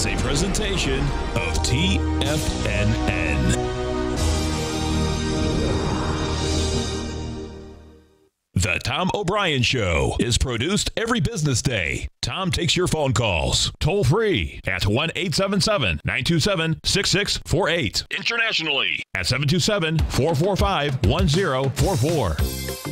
is a presentation of TFNN. Tom O'Brien Show is produced every business day. Tom takes your phone calls toll free at 1 877 927 6648. Internationally at 727 445 1044.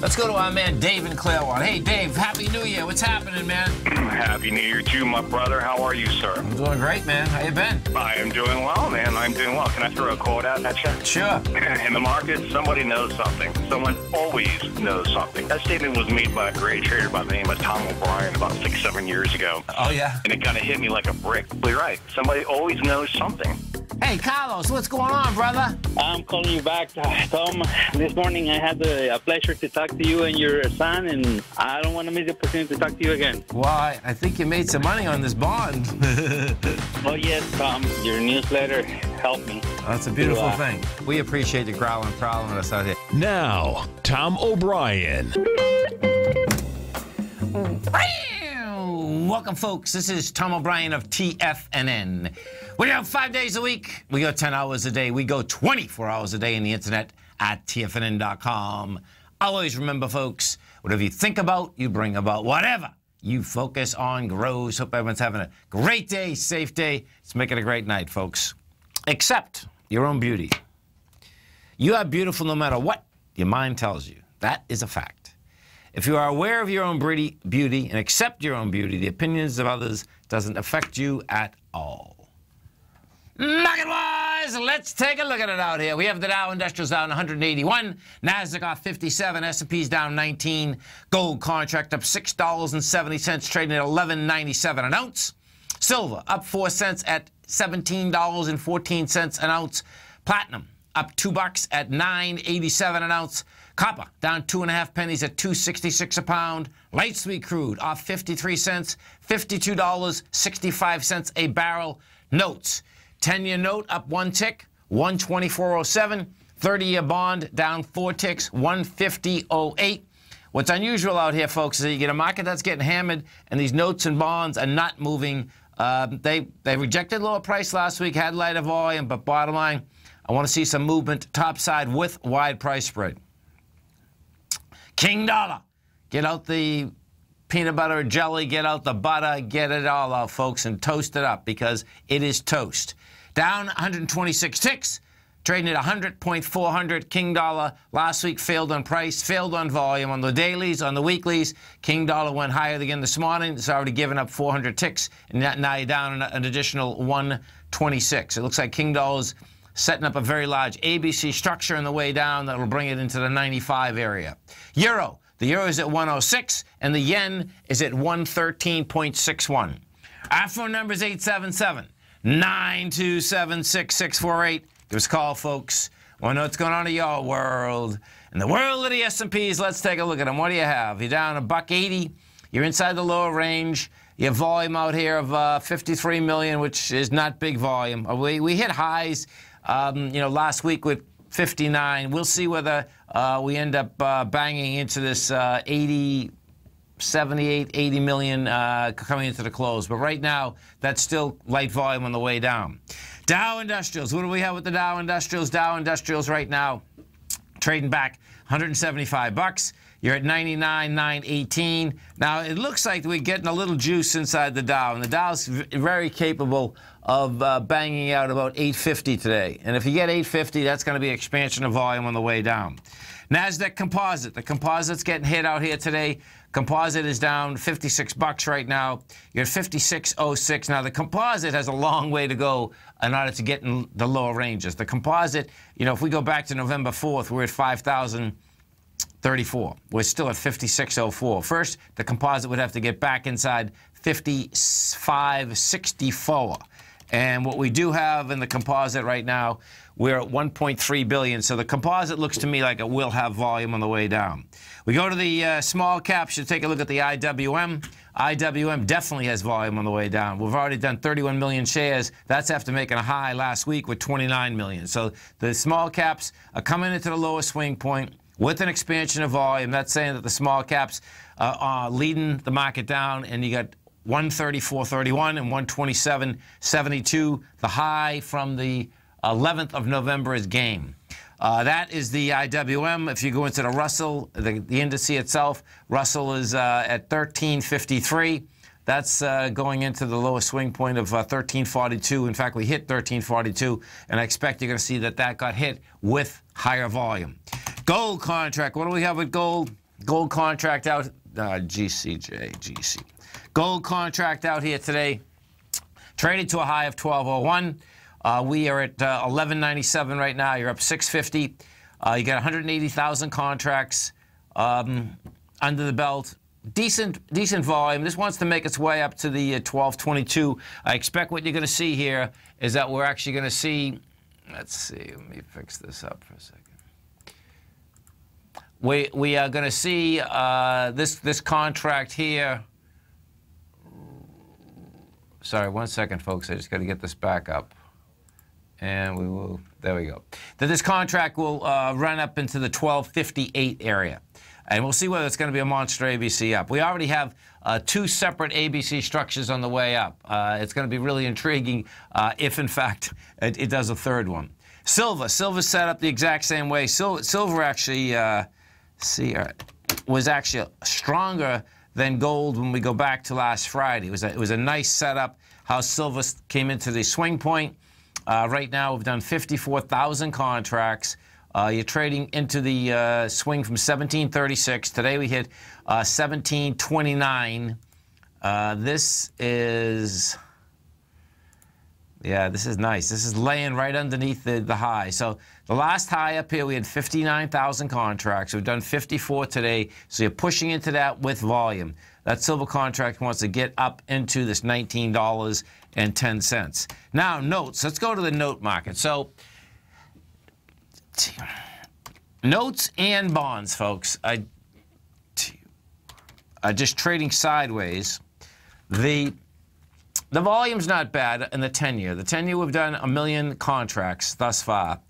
Let's go to our man Dave in Claremont. Hey, Dave, Happy New Year. What's happening, man? Happy New Year to you, my brother. How are you, sir? I'm doing great, man. How you been? I am doing well, man. I'm doing well. Can I throw a quote out at you? Sure. In the market, somebody knows something. Someone always knows something. That statement was made by a great trader by the name of Tom O'Brien about six, seven years ago. Oh, yeah? And it kind of hit me like a brick. You're right. Somebody always knows something. Hey, Carlos, what's going on, brother? I'm calling you back, uh, Tom. This morning I had the uh, pleasure to talk to you and your son, and I don't want to miss the opportunity to talk to you again. Well, I, I think you made some money on this bond. Oh, yes, Tom. Your newsletter helped me. That's a beautiful Wow. thing. We appreciate you growling and prowling with us out here. Now, Tom O'Brien. Welcome, folks. This is Tom O'Brien of TFNN. We go five days a week. We go 10 hours a day. We go 24 hours a day in the internet at TFNN.com. Always remember, folks, whatever you think about, you bring about. Whatever you focus on grows. Hope everyone's having a great day, safe day. Let's make it a great night, folks. Accept your own beauty. You are beautiful no matter what your mind tells you. That is a fact. If you are aware of your own beauty, and accept your own beauty, the opinions of others doesn't affect you at all. Market-wise, let's take a look at it out here. We have the Dow Industrials down 181, Nasdaq off 57, S&P's down 19, gold contract up $6.70, trading at 11.97 an ounce. Silver up 4 cents at $17.14 an ounce. Platinum up 2 bucks at 9.87 an ounce. Copper down two and a half pennies at 266 a pound. Light sweet crude off 53 cents, $52.65 a barrel. Notes, 10-year note up one tick, 124.07. 30-year bond down four ticks, 150.08. What's unusual out here, folks, is that you get a market that's getting hammered, and these notes and bonds are not moving. Um, they they rejected lower price last week, had lighter volume, but bottom line, I want to see some movement topside with wide price spread. King dollar. Get out the peanut butter jelly, get out the butter, get it all out, folks, and toast it up because it is toast. Down 126 ticks, trading at 100.400. King dollar last week failed on price, failed on volume. On the dailies, on the weeklies, King dollar went higher again this morning. It's already given up 400 ticks, and now- you're down an, an additional 126. It looks like King dollar's setting up a very large ABC structure on the way down that will bring it into the 95 area. Euro. The euro is at 106 and the yen is at 113.61. Our phone number is 877 927 6648. Give us a call, folks. Want to know what's going on in your world. In the world of the S&Ps, let's take a look at them. What do you have? You're down a buck 80. You're inside the lower range. You have volume out here of uh, 53 million, which is not big volume. Uh, We, we hit highs, um, you know, last week with 59. We'll see whether uh, we end up uh, banging into this uh, 80, 78, 80 million uh, coming into the close. But right now, that's still light volume on the way down. Dow Industrials. What do we have with the Dow Industrials? Dow Industrials right now trading back 175 bucks. You're at 99,918. Now it looks like we're getting a little juice inside the Dow, and the Dow's very capable of uh, banging out about 850 today. And if you get 850, that's going to be expansion of volume on the way down. Nasdaq Composite. The composite's getting hit out here today. Composite is down 56 bucks right now. You're at 56.06. Now the composite has a long way to go in order to get in the lower ranges. The composite, you know, if we go back to November 4th, we're at 5,034. We're still at 56.04. First, the composite would have to get back inside 55.64. And what we do have in the composite right now, we're at 1.3 billion. So the composite looks to me like it will have volume on the way down. We go to the uh, small caps to take a look at the IWM. IWM definitely has volume on the way down. We've already done 31 million shares. That's after making a high last week with 29 million. So the small caps are coming into the lower swing point with an expansion of volume. That's saying that the small caps uh, are leading the market down, and you got 134.31 and 127.72. The high from the 11th of November is game. Uh, that is the IWM. If you go into the Russell, the, the itself, Russell is uh, at 1353. That's uh, going into the lowest swing point of 1342. Uh, In fact, we hit 1342, and I expect you're going to see that that got hit with higher volume. Gold contract. What do we have with gold? Gold contract out. Uh, GCJ, GC. Gold contract out here today. Traded to a high of 1201. Uh, we are at uh, 1197 right now. You're up 650. Uh, you got 180,000 contracts um, under the belt decent decent volume. This wants to make its way up to the uh, 1222. I expect what you're going to see here is that we're actually going to see. Let's see. Let me fix this up for a second. We we are going to see uh, this this contract here. Sorry, one second, folks. I just got to get this back up, and we will. There we go. That this contract will uh, run up into the 1258 area and we'll see whether it's going to be a monster ABC up. We already have uh, two separate ABC structures on the way up. Uh, it's going to be really intriguing uh, if, in fact, it, it, does a third one. Silver. Silver set up the exact same way. Sil silver actually, uh, see, uh, was actually stronger than gold when we go back to last Friday. It was a, it was a nice setup how silver came into the swing point. Uh, right now, we've done 54,000 contracts. Uh, you're trading into the uh, swing from 1736. Today we hit uh, 1729. Uh, this is, yeah, this is nice. This is laying right underneath the, the high. So the last high up here, we had 59,000 contracts. We've done 54 today. So you're pushing into that with volume. That silver contract wants to get up into this $19.10. Now, notes. Let's go to the note market. So notes and bonds, folks. I, uh, just trading sideways. The the volume's not bad in the 10-year. The 10-year we've done a million contracts thus far.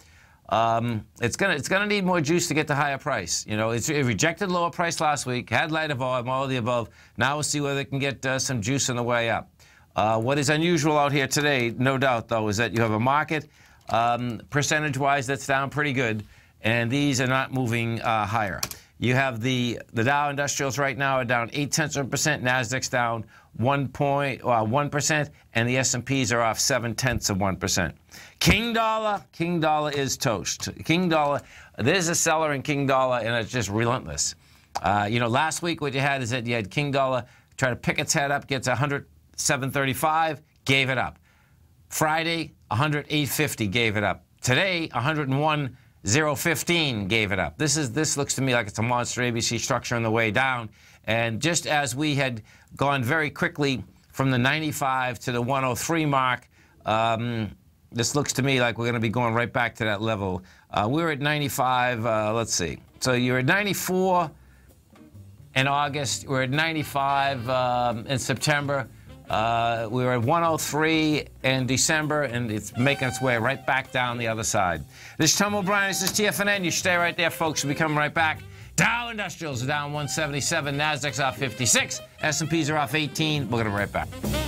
Um, it's gonna it's gonna need more juice to get the higher price. You know, it's, it rejected lower price last week, had lighter volume, all of the above. Now we'll see whether it can get uh, some juice on the way up. Uh, what is unusual out here today, no doubt, though, is that you have a market um, percentage-wise, that's down pretty good, and these are not moving uh, higher. You have the the Dow Industrials right now are down eight tenths of a percent. Nasdaq's down one point one percent, and the S and P's are off seven tenths of one percent. King Dollar, King Dollar is toast. King Dollar, there's a seller in King Dollar, and it's just relentless. Uh, you know, last week what you had is that you had King Dollar try to pick its head up, gets 107.35, gave it up. Friday, 108.50 gave it up. Today, 101.015 gave it up. This is this looks to me like it's a monster ABC structure on the way down. And just as we had gone very quickly from the 95 to the 103 mark, um, this looks to me like we're going to be going right back to that level. Uh, we were at 95. Uh, let's see. So you're at 94 in August. We're at 95 um, in September. Uh, we were at 103 in December, and it's making its way right back down the other side. This is Tom O'Brien. This is TFNN. You stay right there, folks. Be coming right back. Dow Industrials are down 177. Nasdaq's off 56. S&Ps are off 18. We're going to be right back.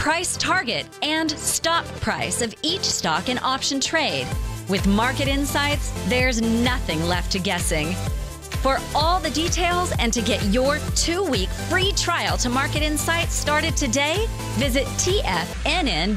price target, and stop price of each stock in option trade. With market insights, there's nothing left to guessing. For all the details and to get your two week free trial to Market Insights started today, visit TFNN.com.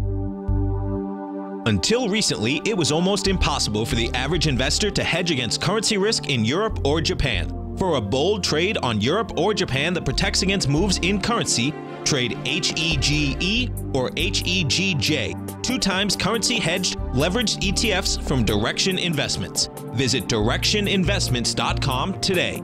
Until recently, it was almost impossible for the average investor to hedge against currency risk in Europe or Japan. For a bold trade on Europe or Japan that protects against moves in currency, trade HEGE or HEGJ, two times currency hedged leveraged ETFs from Direxion Investments. Visit direxioninvestments.com today.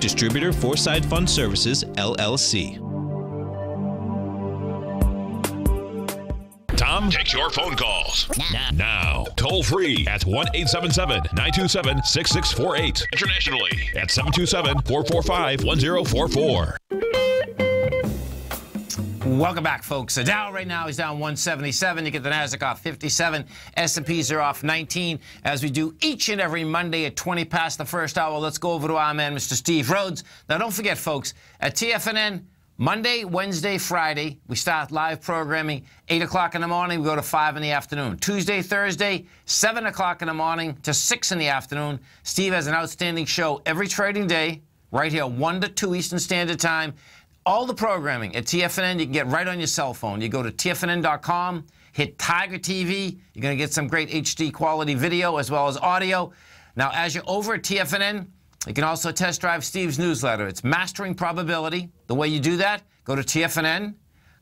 Distributor Foreside Fund Services, LLC. Tom takes your phone calls now. now. Toll free at 1 877 927 6648. Internationally at 727 445 1044. Welcome back, folks. The Dow right now is down 177. You get the Nasdaq off 57. S&Ps are off 19. As we do each and every Monday at 20 past the first hour, let's go over to our man, Mr. Steve Rhodes. Now, don't forget, folks, at TFNN, Monday, Wednesday, Friday, we start live programming 8 o'clock in the morning. We go to 5 in the afternoon. Tuesday, Thursday, 7 o'clock in the morning to 6 in the afternoon. Steve has an outstanding show every trading day, right here, 1 to 2 Eastern Standard Time. All the programming at TFNN you can get right on your cell phone. You go to TFNN.com, hit Tiger TV. You're going to get some great HD quality video as well as audio. Now, as you're over at TFNN, you can also test drive Steve's newsletter. It's Mastering Probability. The way you do that, go to TFNN,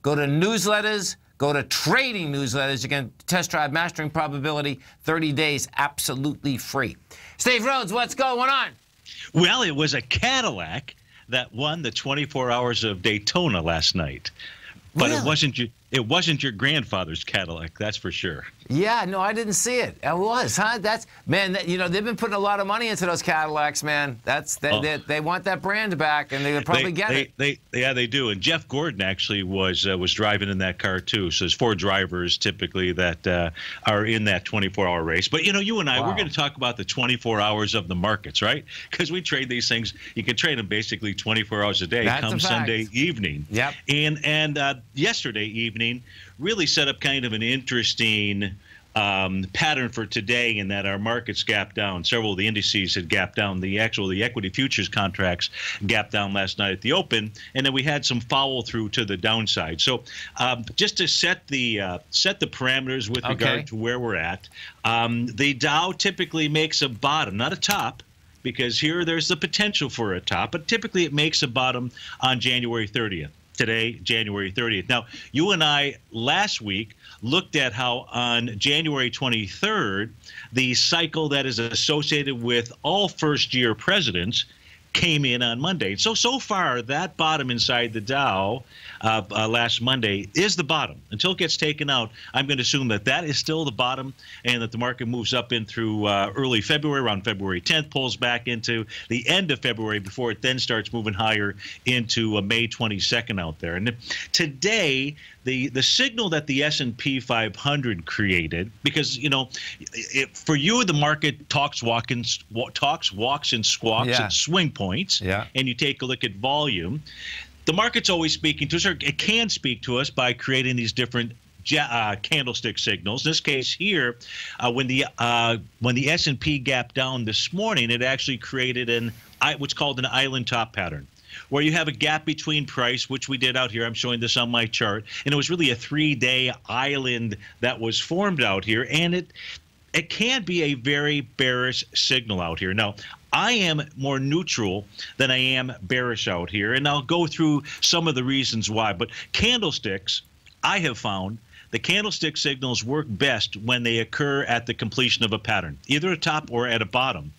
go to newsletters, go to trading newsletters. You can test drive Mastering Probability 30 days absolutely free. Steve Rhodes, what's going on? Well, it was a Cadillac that won the 24 Hours of Daytona last night. But Really? it wasn't it wasn't your grandfather's Cadillac, that's for sure. Yeah, no, I didn't see it. It was, huh? That's man. That, you know, they've been putting a lot of money into those Cadillacs, man. That's they, Oh. they, they want that brand back, and they'll probably they, get they, it. They, yeah, they do. And Jeff Gordon actually was uh, was driving in that car too. So there's four drivers typically that uh, are in that 24-hour race. But you know, you and I, Wow. we're going to talk about the 24 hours of the markets, right? Because we trade these things. You can trade them basically 24 hours a day, That's come. Sunday evening. Yep. And and uh, yesterday evening really set up kind of an interesting um, pattern for today in that our markets gapped down. Several of the indices had gapped down. The actual the equity futures contracts gapped down last night at the open, and then we had some follow through to the downside. So um, just to set the uh, set the parameters with Okay. regard to where we're at, um, the Dow typically makes a bottom, not a top. Because here there's the potential for a top, but typically it makes a bottom on January 30th today, January 30th. Now, you and I last week looked at how on January 23rd, the cycle that is associated with all first year presidents came in on Monday. So, so far, that bottom inside the Dow uh, uh, last Monday is the bottom. Until it gets taken out, I'm going to assume that that is still the bottom and that the market moves up in through uh, early February, around February 10th, pulls back into the end of February before it then starts moving higher into uh, May 22nd out there. And today, the the signal that the S&P 500 created because you know it, for you the market talks walk and, talks walks and squawks Yeah. at swing points Yeah. and you take a look at volume the market's always speaking to us or it can speak to us by creating these different uh, candlestick signals. In this case here, uh, when the uh, when the S&P gap down this morning, it actually created an what's called an island top pattern where you have a gap between price, which we did out here. I'm showing this on my chart, and it was really a three-day island that was formed out here, and it it can be a very bearish signal out here. Now, I am more neutral than I am bearish out here, and I'll go through some of the reasons why. But candlesticks, I have found the candlestick signals work best when they occur at the completion of a pattern, either a top or at a bottom.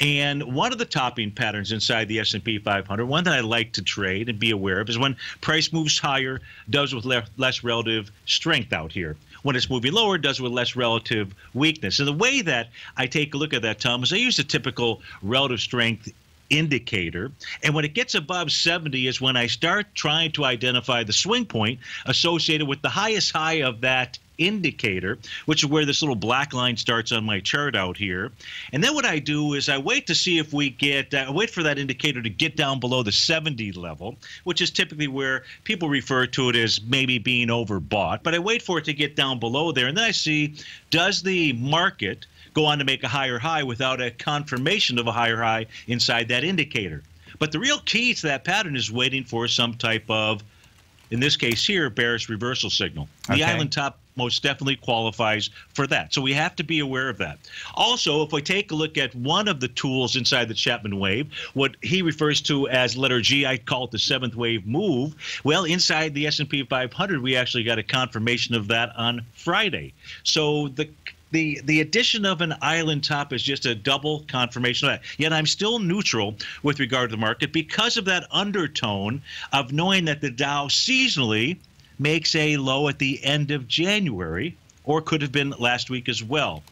And one of the topping patterns inside the S&P 500, one that I like to trade and be aware of, is when price moves higher, does with le- less relative strength out here. When it's moving lower, does with less relative weakness. And the way that I take a look at that, Tom, is I use a typical relative strength indicator. And when it gets above 70 is when I start trying to identify the swing point associated with the highest high of that indicator, which is where this little black line starts on my chart out here. And then what I do is I wait to see if we get, uh, wait for that indicator to get down below the 70 level, which is typically where people refer to it as maybe being overbought. But I wait for it to get down below there. And then I see, does the market go on to make a higher high without a confirmation of a higher high inside that indicator. But the real key to that pattern is waiting for some type of, in this case here, bearish reversal signal. The okay. island top most definitely qualifies for that. So we have to be aware of that. Also, if we take a look at one of the tools inside the Chapman wave, what he refers to as letter G, I call it the seventh wave move. Well, inside the S&P 500, we actually got a confirmation of that on Friday. So the the the addition of an island top is just a double confirmation of that. Yet I'm still neutral with regard to the market because of that undertone of knowing that the Dow seasonally makes a low at the end of January, or could have been last week as well.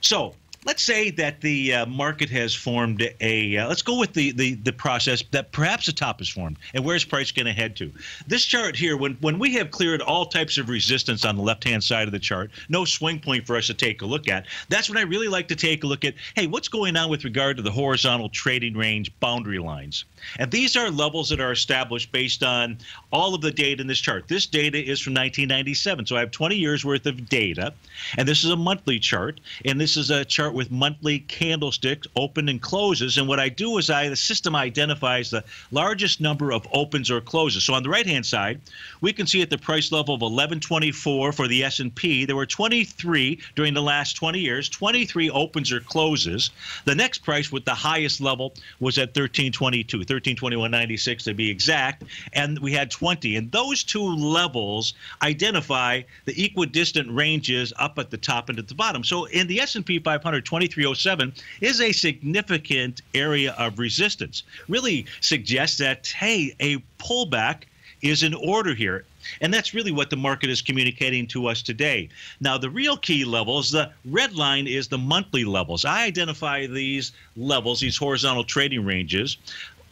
So let's say that the uh, market has formed a uh, let's go with the, the the process that perhaps a top is formed and where's price going to head to. This chart here when when we have cleared all types of resistance on the left hand side of the chart no swing point for us to take a look at that's when i really like to take a look at hey what's going on with regard to the horizontal trading range boundary lines. And these are levels that are established based on all of the data in this chart. This data is from 1997 so i have 20 years worth of data and this is a monthly chart and this is a chart with monthly candlesticks, open and closes. And what I do is I the system identifies the largest number of opens or closes. So on the right-hand side, we can see at the price level of 1124 for the S&P, there were 23 during the last 20 years, 23 opens or closes. The next price with the highest level was at 1322, 1321.96 to be exact, and we had 20. And those two levels identify the equidistant ranges up at the top and at the bottom. So in the S&P 500, 2307 is a significant area of resistance. Really suggests that, hey, a pullback is in order here. And that's really what the market is communicating to us today. Now, the real key levels, the red line is the monthly levels. I identify these levels, these horizontal trading ranges,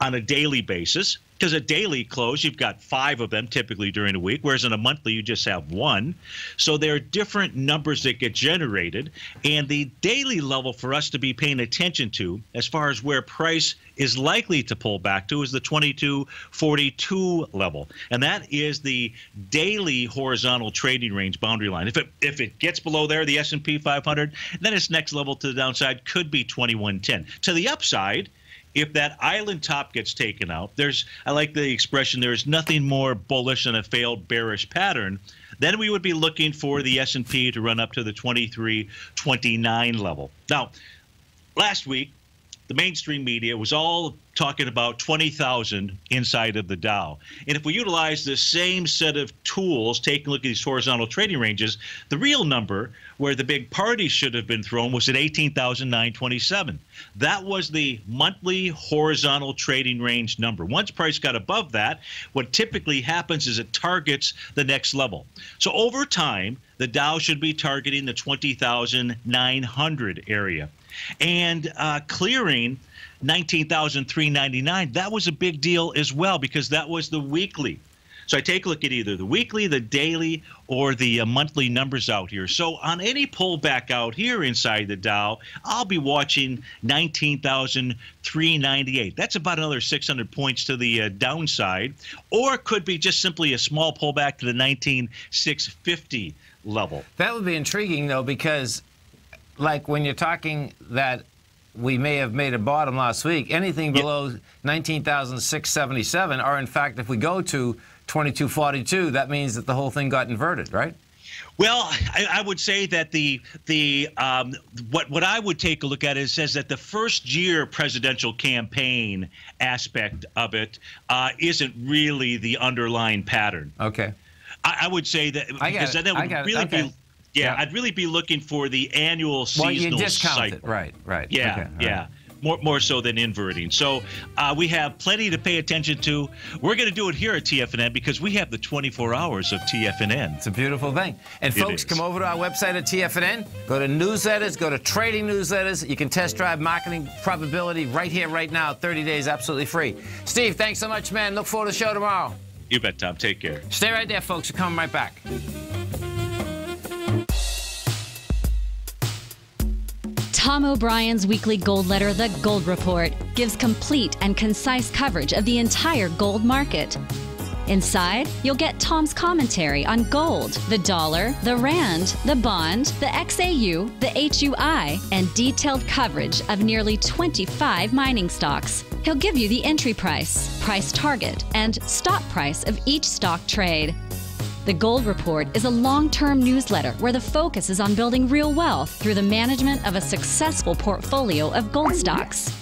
on a daily basis because a daily close you've got five of them typically during a week whereas in a monthly you just have one. So there are different numbers that get generated and the daily level for us to be paying attention to as far as where price is likely to pull back to is the 2242 level. And that is the daily horizontal trading range boundary line. If it if it gets below there the S&P 500 then its next level to the downside could be 2110 to the upside if that island top gets taken out, there's I like the expression there's nothing more bullish than a failed bearish pattern. Then we would be looking for the S&P to run up to the 2329 level. Now, last week the mainstream media was all talking about 20,000 inside of the Dow. And if we utilize the same set of tools, taking a look at these horizontal trading ranges, the real number where the big party should have been thrown was at 18,927. That was the monthly horizontal trading range number. Once price got above that, what typically happens is it targets the next level. So over time, the Dow should be targeting the 20,900 area and uh, clearing 19,399. That was a big deal as well because that was the weekly. So I take a look at either the weekly, the daily, or the uh, monthly numbers out here. So on any pullback out here inside the Dow, I'll be watching 19,398. That's about another 600 points to the uh, downside, or it could be just simply a small pullback to the 19,650 level. That would be intriguing, though, because, like, when you're talking that we may have made a bottom last week, anything below 19,677, are, in fact, if we go to 2242, that means that the whole thing got inverted, right? Well, I, I, would say that the the um, what what I would take a look at is says that the first year presidential campaign aspect of it uh, not really the underlying pattern. Okay. I, I would say that because then it would really okay. be. Yeah, yeah, I'd really be looking for the annual seasonal well, you discount cycle. It. Right, right. Yeah, okay, yeah. Right more, more so than inverting. So uh, we have plenty to pay attention to. We're going to do it here at TFNN because we have the 24 hours of TFNN. It's a beautiful thing. And It folks, is. come over to our website at TFNN. Go to newsletters, go to trading newsletters. You can test drive Mastering Probability right here, right now. 30 days absolutely free. Steve, thanks so much, man. Look forward to the show tomorrow. You bet, Tom. Take care. Stay right there, folks. We're coming right back. Tom O'Brien's weekly gold letter, The Gold Report, gives complete and concise coverage of the entire gold market. Inside, you'll get Tom's commentary on gold, the dollar, the rand, the bond, the XAU, the HUI, and detailed coverage of nearly 25 mining stocks. He'll give you the entry price, price target, and stop price of each stock trade. The Gold Report is a long term newsletter where the focus is on building real wealth through the management of a successful portfolio of gold stocks.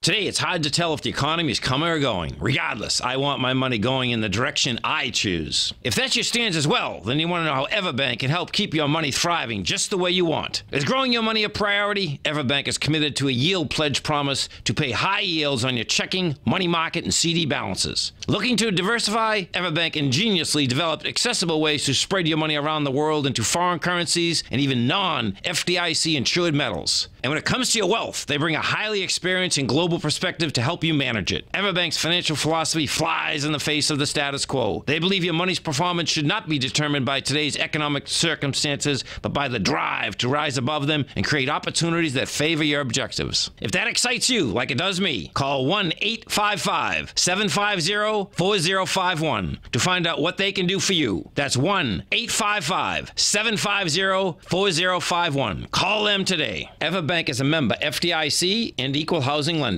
Today, it's hard to tell if the economy is coming or going. Regardless, I want my money going in the direction I choose. If that's your stance as well, then you want to know how Everbank can help keep your money thriving just the way you want. Is growing your money a priority? Everbank is committed to a yield pledge promise to pay high yields on your checking, money market, and CD balances. Looking to diversify? Everbank ingeniously developed accessible ways to spread your money around the world into foreign currencies and even non FDIC insured metals. And when it comes to your wealth, they bring a highly experienced and global perspective to help you manage it. Everbank's financial philosophy flies in the face of the status quo. They believe your money's performance should not be determined by today's economic circumstances, but by the drive to rise above them and create opportunities that favor your objectives. If that excites you, like it does me, call 1 855 750 4051 to find out what they can do for you. That's 1 855 750 4051. Call them today. Everbank is a member FDIC and equal housing lender.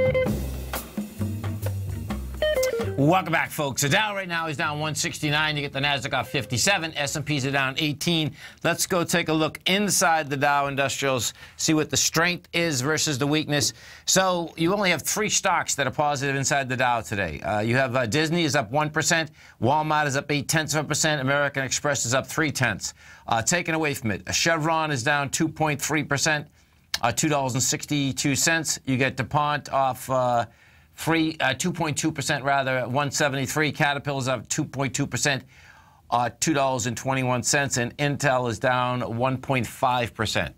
Welcome back, folks. The Dow right now is down 169. You get the Nasdaq off 57. S&Ps are down 18. Let's go take a look inside the Dow Industrials, see what the strength is versus the weakness. So you only have three stocks that are positive inside the Dow today. Uh, you have uh, Disney is up 1%, Walmart is up 8 tenths of a percent, American Express is up 3 tenths. Uh, taken away from it, Chevron is down 2.3%. uh, $2.62. You get DuPont off uh, free, uh, 2.2% rather, 173. Caterpillar's up 2.2%, uh, $2.21. And Intel is down 1.5%.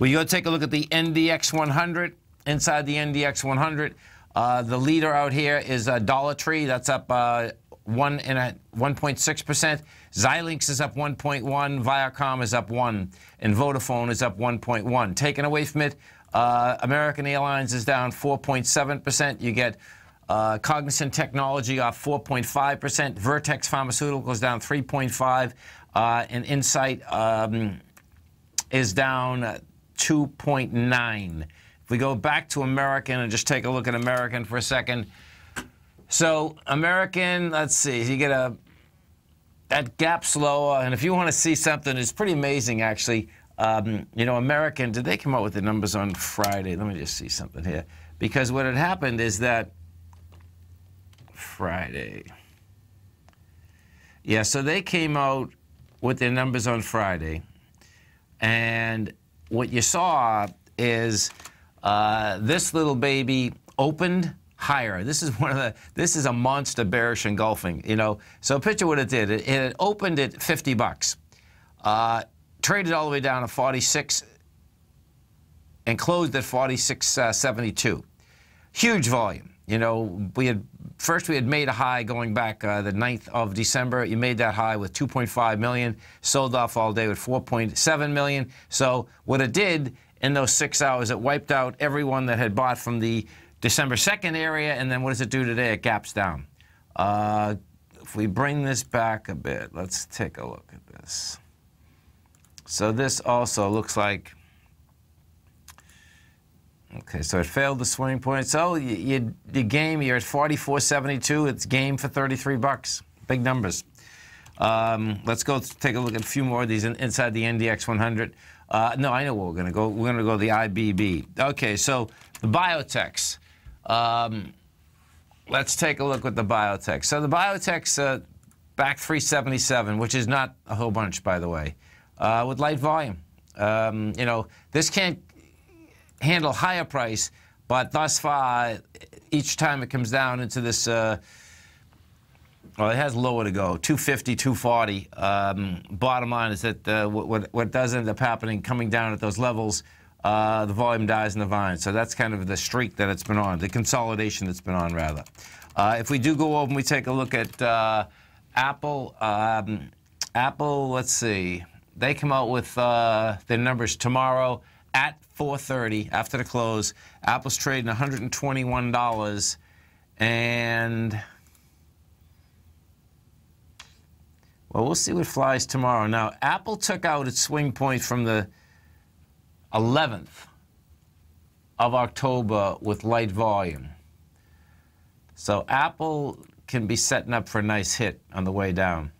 We go take a look at the NDX 100. Inside the NDX 100, uh, the leader out here is uh, Dollar Tree. That's up uh, one and a 1.6 percent. Xilinx is up 1.1. Viacom is up one, and Vodafone is up 1.1. Taken away from it, uh, American Airlines is down 4.7 percent. You get uh, Cognizant Technology off 4.5 percent. Vertex Pharmaceuticals down 3.5, uh, and Incyte um, is down 2.9%. If we go back to American and just take a look at American for a second. So American, let's see, you get a that gap's lower, and if you want to see something, it's pretty amazing actually. Um, you know, American, did they come out with the numbers on Friday? Let me just see something here. Because what had happened is that Friday. Yeah, so they came out with their numbers on Friday. And what you saw is uh, this little baby opened higher. This is one of the. This is a monster bearish engulfing. You know. So picture what it did. It, it opened at 50 bucks, uh, traded all the way down to 46, and closed at 46.72. Uh, Huge volume. You know, we had first we had made a high going back uh, the 9th of December. You made that high with 2.5 million, sold off all day with 4.7 million. So what it did in those six hours. It wiped out everyone that had bought from the December 2nd area, and then what does it do today? It gaps down. Uh, if we bring this back a bit, let's take a look at this. So this also looks like, okay, so it failed the swing point. So you, you, you game, you're at 44.72. It's game for 33 bucks. Big numbers. Um, let's go take a look at a few more of these in, inside the NDX 100. Uh, no, I know where we're going to go. We're going to go the IBB. Okay, so the biotechs. Um, let's take a look at the biotech. So the biotechs uh, back 377, which is not a whole bunch, by the way, uh, with light volume. Um, you know, this can't handle higher price, but thus far, each time it comes down into this uh, well, it has lower to go, 250, 240. Um, bottom line is that uh, what, what does end up happening, coming down at those levels, uh, the volume dies in the vine. So that's kind of the streak that it's been on, the consolidation that's been on, rather. Uh, if we do go over and we take a look at uh, Apple, um, Apple, let's see, they come out with uh, their numbers tomorrow at 4:30 after the close. Apple's trading 121 dollars, and Well, we'll see what flies tomorrow. Now, Apple took out its swing point from the 11th of October with light volume. So Apple can be setting up for a nice hit on the way down.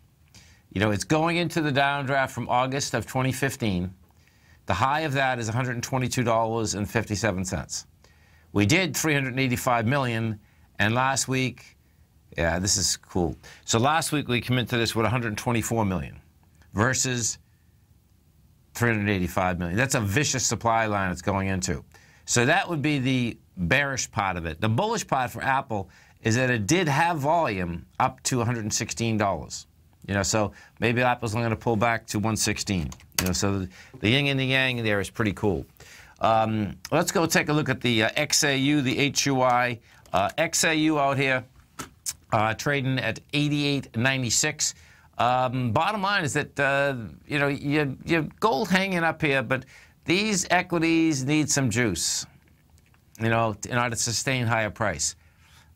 You know, it's going into the downdraft from August of 2015. The high of that is $122.57. We did 385 million, and last week yeah, this is cool. So last week we committed to this with 124 million versus 385 million. That's a vicious supply line it's going into. So that would be the bearish part of it. The bullish part for Apple is that it did have volume up to $116. You know, so maybe Apple's going to pull back to 116. You know, so the yin and the yang there is pretty cool. Um, let's go take a look at the uh, XAU, the HUI. Uh, XAU out here uh, trading at 88.96. Um, bottom line is that uh, you know you you gold hanging up here, but these equities need some juice, you know, in order to sustain higher price.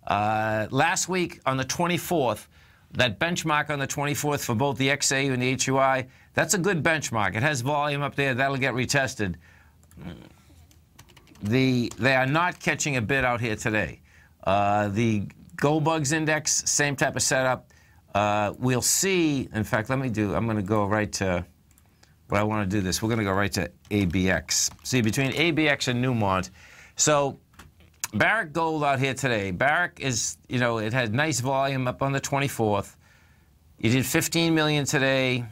Uh, last week on the 24th, that benchmark on the 24th for both the XAU and the HUI, that's a good benchmark. It has volume up there. That'll get retested. The, they are not catching a bid out here today. Uh, the Gold Bugs Index, same type of setup. Uh, we'll see, in fact, let me do, I'm going to go right to, what I want to do this, we're going to go right to ABX. See, between ABX and Newmont, so Barrick Gold out here today, Barrick is, you know, it had nice volume up on the 24th. You did 15 million today.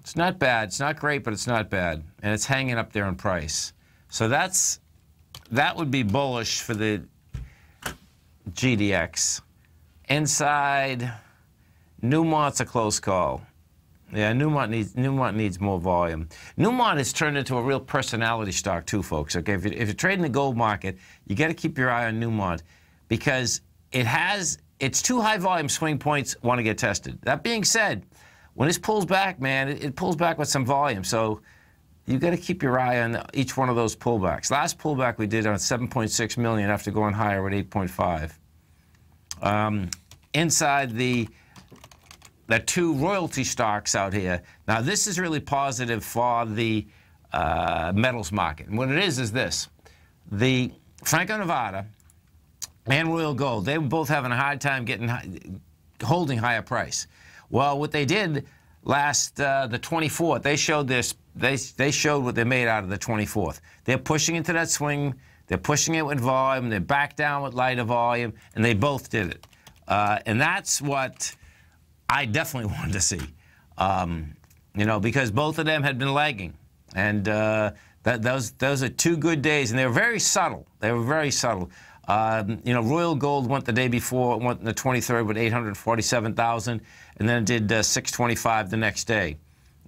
It's not bad. It's not great, but it's not bad. And it's hanging up there in price. So that's that would be bullish for the GDX. Inside, Newmont's a close call. Yeah, Newmont needs Newmont needs more volume. Newmont has turned into a real personality stock too, folks. Okay, if, you, if you're trading the gold market, you got to keep your eye on Newmont because it has its two high volume swing points want to get tested. That being said, when this pulls back, man, it, it pulls back with some volume. So you've got to keep your eye on each one of those pullbacks. Last pullback we did on 7.6 million after going higher at 8.5. Um, inside the the two royalty stocks out here. Now, this is really positive for the uh, metals market. And what it is is this. The Franco-Nevada and Royal Gold, they were both having a hard time getting holding higher price. Well, what they did last uh, the 24th, they showed this. They they showed what they made out of the 24th. They're pushing into that swing. They're pushing it with volume. They're back down with lighter volume, and they both did it. Uh, and that's what I definitely wanted to see. Um, you know, because both of them had been lagging, and uh, that, those those are two good days, and they were very subtle. They were very subtle. Um, you know, Royal Gold went the day before, went the 23rd with 847,000, and then did uh, 625 the next day.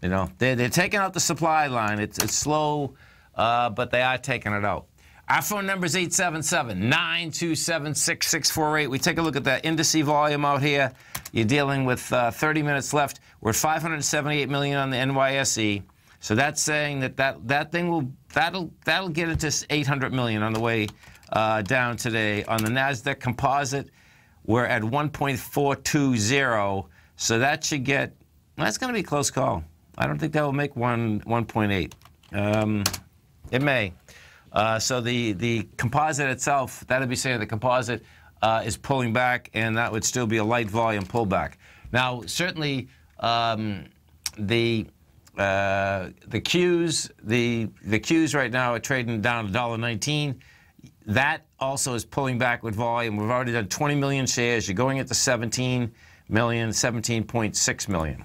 You know, they're, they're taking out the supply line. It's, it's slow, uh, but they are taking it out. Our phone number is 877-927-6648. We take a look at that indice volume out here. You're dealing with uh, 30 minutes left. We're at 578 million on the NYSE. So that's saying that that, that thing will that'll that'll get it to 800 million on the way uh, down today. On the Nasdaq Composite, we're at 1.420. So that should get that's going to be a close call. I don't think that will make one 1.8. Um, it may. Uh, so the, the composite itself, that would be saying the composite uh, is pulling back, and that would still be a light volume pullback. Now, certainly um, the uh, the Qs, the the Qs right now are trading down to $1.19. That also is pulling back with volume. We've already done 20 million shares. You're going into 17 million, 17.6 million.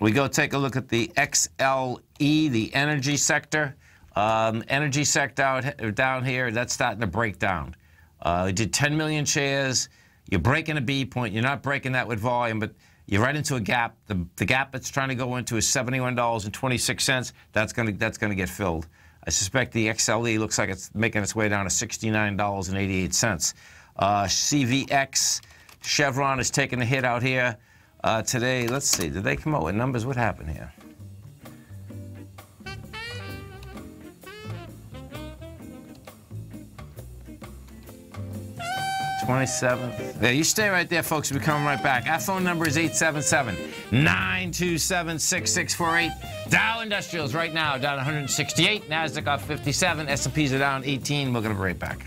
We go take a look at the XLE, the energy sector. Um, energy sector out, down here, that's starting to break down. Uh, did 10 million shares. You're breaking a B point. You're not breaking that with volume, but you're right into a gap. The, the gap it's trying to go into is $71.26. That's going to that's to get filled. I suspect the XLE looks like it's making its way down to $69.88. Uh, CVX, Chevron is taking a hit out here uh, today. Let's see. Did they come out with numbers? What happened here? 27th. Yeah, you stay right there, folks. Be coming right back. Our phone number is 877-927-6648. Dow Industrials right now down 168. NASDAQ off 57. S&Ps are down 18. We're going to be right back.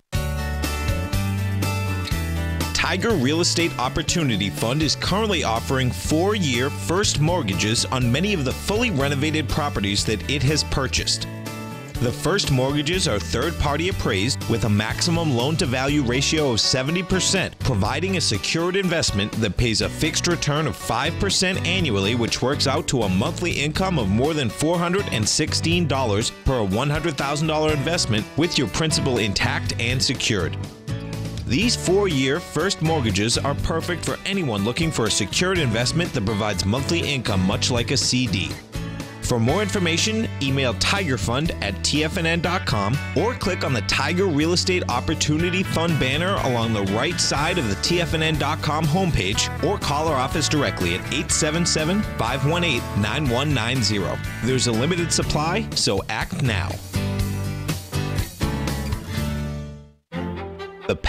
Tiger Real Estate Opportunity Fund is currently offering four year first mortgages on many of the fully renovated properties that it has purchased. The first mortgages are third party appraised with a maximum loan to value ratio of 70%, providing a secured investment that pays a fixed return of 5% annually, which works out to a monthly income of more than $416 per $100,000 investment with your principal intact and secured. These four year first mortgages are perfect for anyone looking for a secured investment that provides monthly income much like a CD. For more information, email TigerFund at TFNN.com or click on the Tiger Real Estate Opportunity Fund banner along the right side of the TFNN.com homepage or call our office directly at 877 518 9190. There's a limited supply, so act now.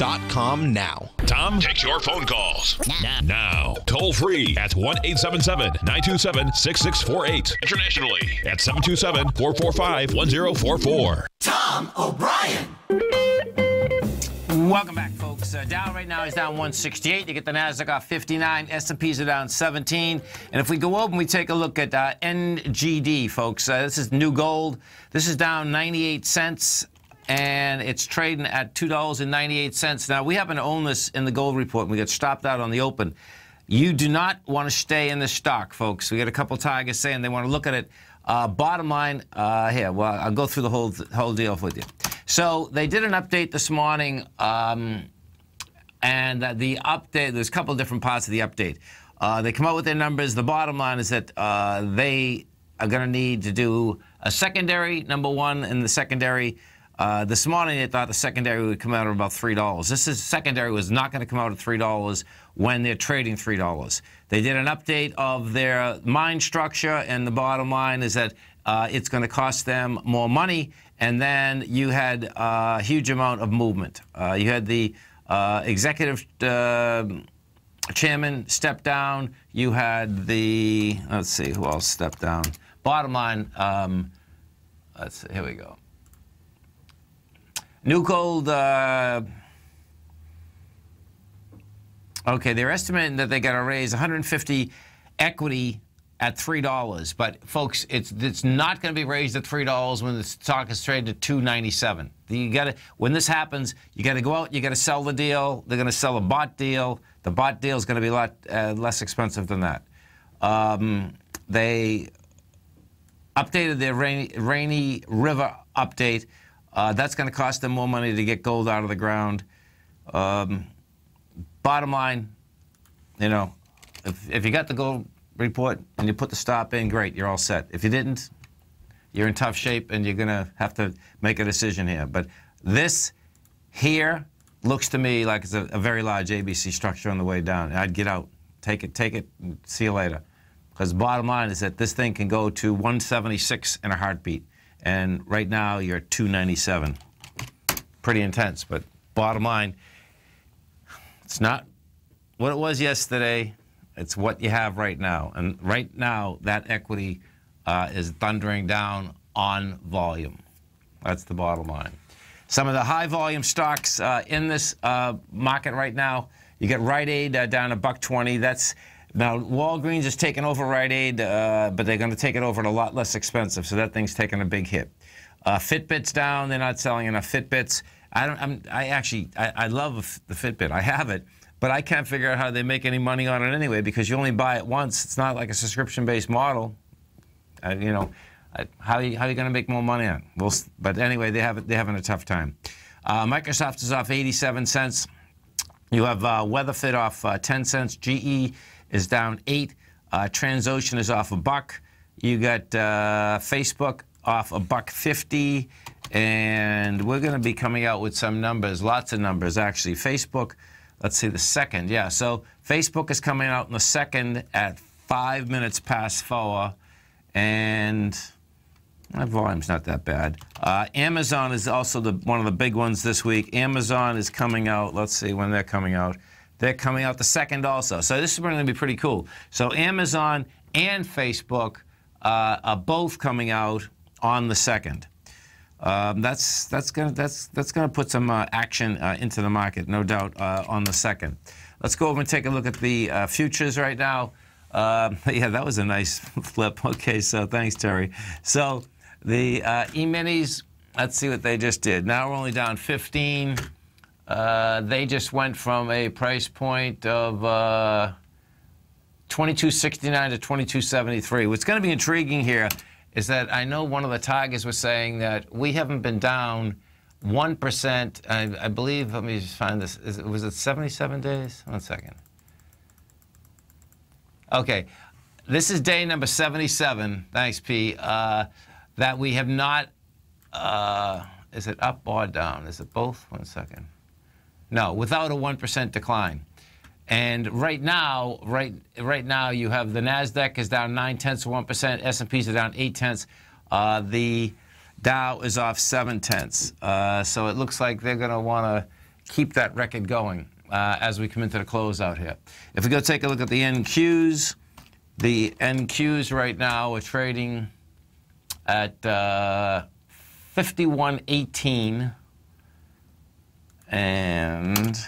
now. Tom takes your phone calls now. now. Toll free at 1 877 927 6648. Internationally at 727 445 1044. Tom O'Brien. Welcome back, folks. Uh, Dow right now is down 168. You get the Nasdaq off 59. S&Ps are down 17. And if we go over and we take a look at uh, NGD, folks, uh, this is new gold. This is down 98 cents and it's trading at $2.98. Now, we happen to own this in the gold report, and we get stopped out on the open. You do not want to stay in this stock, folks. We got a couple tigers saying they want to look at it. Uh, bottom line, uh, here, well, I'll go through the whole whole deal with you. So they did an update this morning, um, and uh, the update, there's a couple different parts of the update. Uh, they come out with their numbers. The bottom line is that uh, they are going to need to do a secondary, number one, in the secondary uh, this morning, they thought the secondary would come out at about $3. This is, secondary was not going to come out at $3 when they're trading $3. They did an update of their mine structure, and the bottom line is that uh, it's going to cost them more money. And then you had a huge amount of movement. Uh, you had the uh, executive uh, chairman step down. You had the, let's see, who else stepped down? Bottom line, um, let's here we go. New Gold, uh, okay, they're estimating that they got to raise 150 equity at three dollars. But folks, it's it's not going to be raised at three dollars when the stock is traded at 2.97. You got to when this happens, you got to go out, you got to sell the deal. They're going to sell a bought deal. The bought deal is going to be a lot uh, less expensive than that. Um, they updated their rainy, rainy River update. Uh, that's going to cost them more money to get gold out of the ground. Um, bottom line, you know, if, if you got the gold report and you put the stop in, great, you're all set. If you didn't, you're in tough shape and you're going to have to make a decision here. But this here looks to me like it's a, a, very large ABC structure on the way down. I'd get out, take it, take it, see you later. Because bottom line is that this thing can go to 176 in a heartbeat. And right now you're at 297. Pretty intense, but bottom line, it's not what it was yesterday. It's what you have right now. And right now, that equity uh, is thundering down on volume. That's the bottom line. Some of the high volume stocks uh, in this uh, market right now, you get Rite Aid uh, down a buck 20. That's now, Walgreens is taking over Rite Aid, uh, but they're going to take it over at a lot less expensive, so that thing's taking a big hit. Uh, Fitbit's down; they're not selling enough Fitbits. I don't. I'm, I actually, I, I love the Fitbit. I have it, but I can't figure out how they make any money on it anyway because you only buy it once. It's not like a subscription-based model. Uh, you know, how are you, how are you going to make more money on? It? Well, but anyway, they have they're having a tough time. Uh, Microsoft is off 87 cents. You have uh, Weatherford off uh, 10 cents. GE is down eight. Uh, Transocean is off a buck. You got uh, Facebook off a buck 50. And we're going to be coming out with some numbers, lots of numbers actually. Facebook let's see, the second. Yeah, so Facebook is coming out in the second at five minutes past four, and my volume's not that bad. Uh, Amazon is also the one of the big ones this week. Amazon is coming out. Let's see when they're coming out. They're coming out the second also. So this is going to be pretty cool. So Amazon and Facebook uh, are both coming out on the second. Um, that's that's gonna that's that's gonna put some uh, action uh, into the market, no doubt, uh, on the second. Let's go over and take a look at the uh, futures right now. Um, yeah, that was a nice flip. Okay, so thanks, Terry. So the uh, E-minis, let's see what they just did. Now we're only down 15. Uh, they just went from a price point of 2269 to 2273. What's going to be intriguing here is that I know one of the Tigers was saying that we haven't been down 1%. I, I believe, let me just find this. Is, was it 77 days? One second. Okay. This is day number 77. Thanks, P. Uh, that we have not. Uh, is it up or down? Is it both? One second. No, without a 1% decline. And right now, right right now, you have the Nasdaq is down nine tenths of one percent. S and P's are down eight tenths. Uh, the Dow is off seven tenths. Uh, so it looks like they're going to want to keep that record going uh, as we come into the close out here. If we go take a look at the NQs, the NQs right now are trading at uh, 51.18 and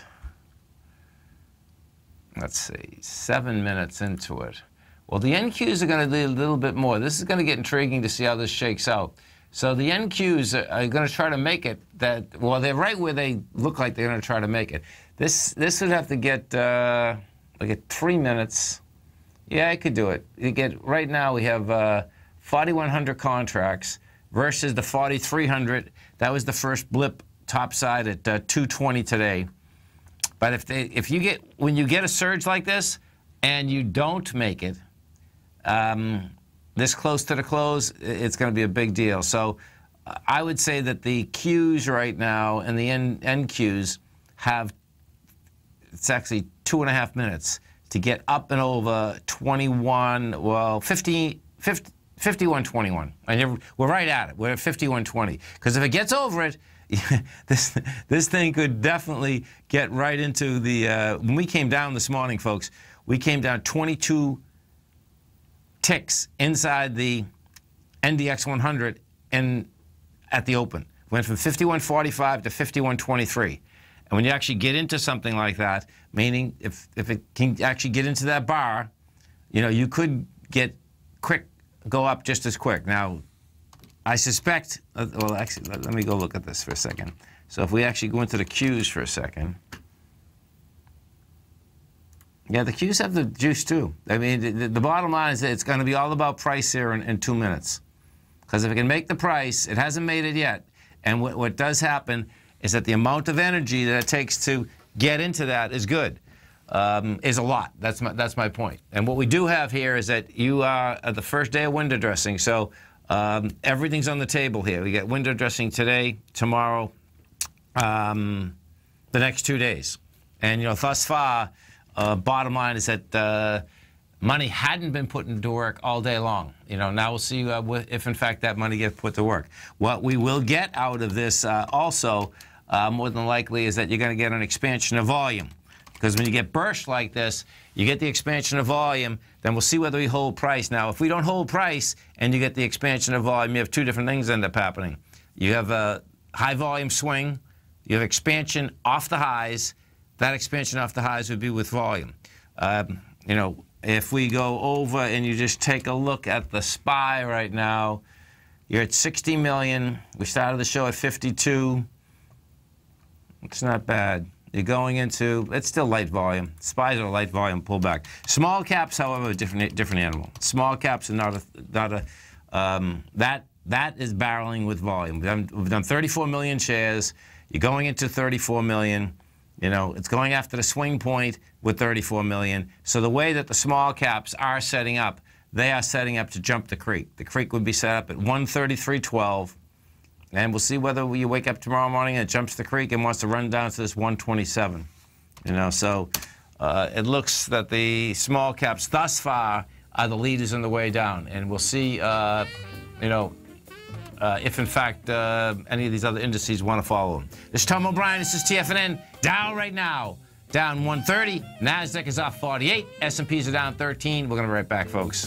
let's see, seven minutes into it. Well, the NQs are going to do a little bit more. This is going to get intriguing to see how this shakes out. So the NQs are, going to try to make it that, well, they're right where they look like they're going to try to make it. This this would have to get, uh, like at three minutes. Yeah, I could do it. You get, right now we have uh, 4,100 contracts versus the 4,300. That was the first blip topside at uh, 220 today. But if they, if you get when you get a surge like this and you don't make it um, this close to the close, it's going to be a big deal. So I would say that the Qs right now and the N, NQs have it's actually two and a half minutes to get up and over 21, well, 50, 50 51.21. And we're right at it. We're at 51.20. Because if it gets over it, this this thing could definitely get right into the. Uh, when we came down this morning, folks, we came down 22 ticks inside the NDX 100 and at the open. Went from 51.45 to 51.23. And when you actually get into something like that, meaning if if it can actually get into that bar, you know, you could get quick go up just as quick. Now, I suspect, uh, well, actually, let, let me go look at this for a second. So if we actually go into the Qs for a second, yeah, the Qs have the juice too. I mean, the, the bottom line is that it's going to be all about price here in, in two minutes. Because if it can make the price, it hasn't made it yet. And what, what does happen is that the amount of energy that it takes to get into that is good, um, is a lot. That's my, that's my point. And what we do have here is that you are the first day of window dressing. So um, everything's on the table here. We got window dressing today, tomorrow, um, the next two days. And, you know, thus far, uh, bottom line is that uh, money hadn't been put into work all day long. You know, now we'll see uh, if, in fact, that money gets put to work. What we will get out of this uh, also, uh, more than likely, is that you're going to get an expansion of volume. Because when you get burst like this, you get the expansion of volume, then we'll see whether we hold price. Now, if we don't hold price and you get the expansion of volume, you have two different things end up happening. You have a high volume swing, you have expansion off the highs. That expansion off the highs would be with volume. Um, you know, if we go over and you just take a look at the SPY right now, you're at 60 million. We started the show at 52. It's not bad. You're going into, it's still light volume. SPYs are light volume pullback. Small caps, however, a different, different animal. Small caps are not a, not a um, that, that is barreling with volume. We've done, we've done 34 million shares. You're going into 34 million. You know, it's going after the swing point with 34 million. So the way that the small caps are setting up, they are setting up to jump the creek. The creek would be set up at 133.12. And we'll see whether you wake up tomorrow morning and it jumps the creek and wants to run down to this 127. You know, so uh, it looks that the small caps thus far are the leaders on the way down, and we'll see. Uh, you know, uh, if in fact uh, any of these other indices want to follow them. This is Tom O'Brien. This is TFNN. Down right now, down 130. Nasdaq is off 48. S&Ps are down 13. We're gonna be right back, folks.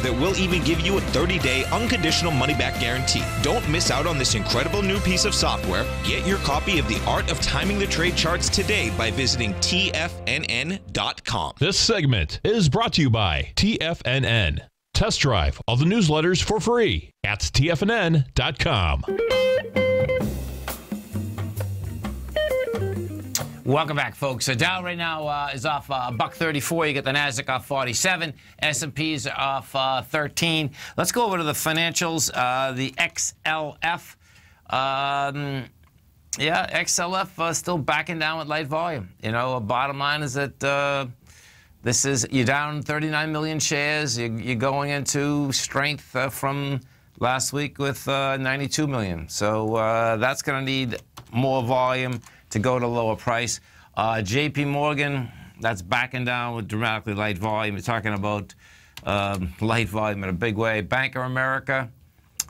that will even give you a 30 day unconditional money back guarantee. Don't miss out on this incredible new piece of software. Get your copy of The Art of Timing the Trade Charts today by visiting TFNN.com. This segment is brought to you by TFNN. Test drive all the newsletters for free at TFNN.com. Welcome back, folks. The Dow right now uh, is off uh, a buck 34. You get the Nasdaq off 47. S&P's off uh, 13. Let's go over to the financials. Uh, the XLF. Um, yeah, XLF uh, still backing down with light volume. You know, bottom line is that uh, this is you're down 39 million shares. You, you're going into strength from last week with 92 million. So that's going to need more volume to go to lower price. Uh, JP Morgan, that's backing down with dramatically light volume. We're talking about um, light volume in a big way. Bank of America.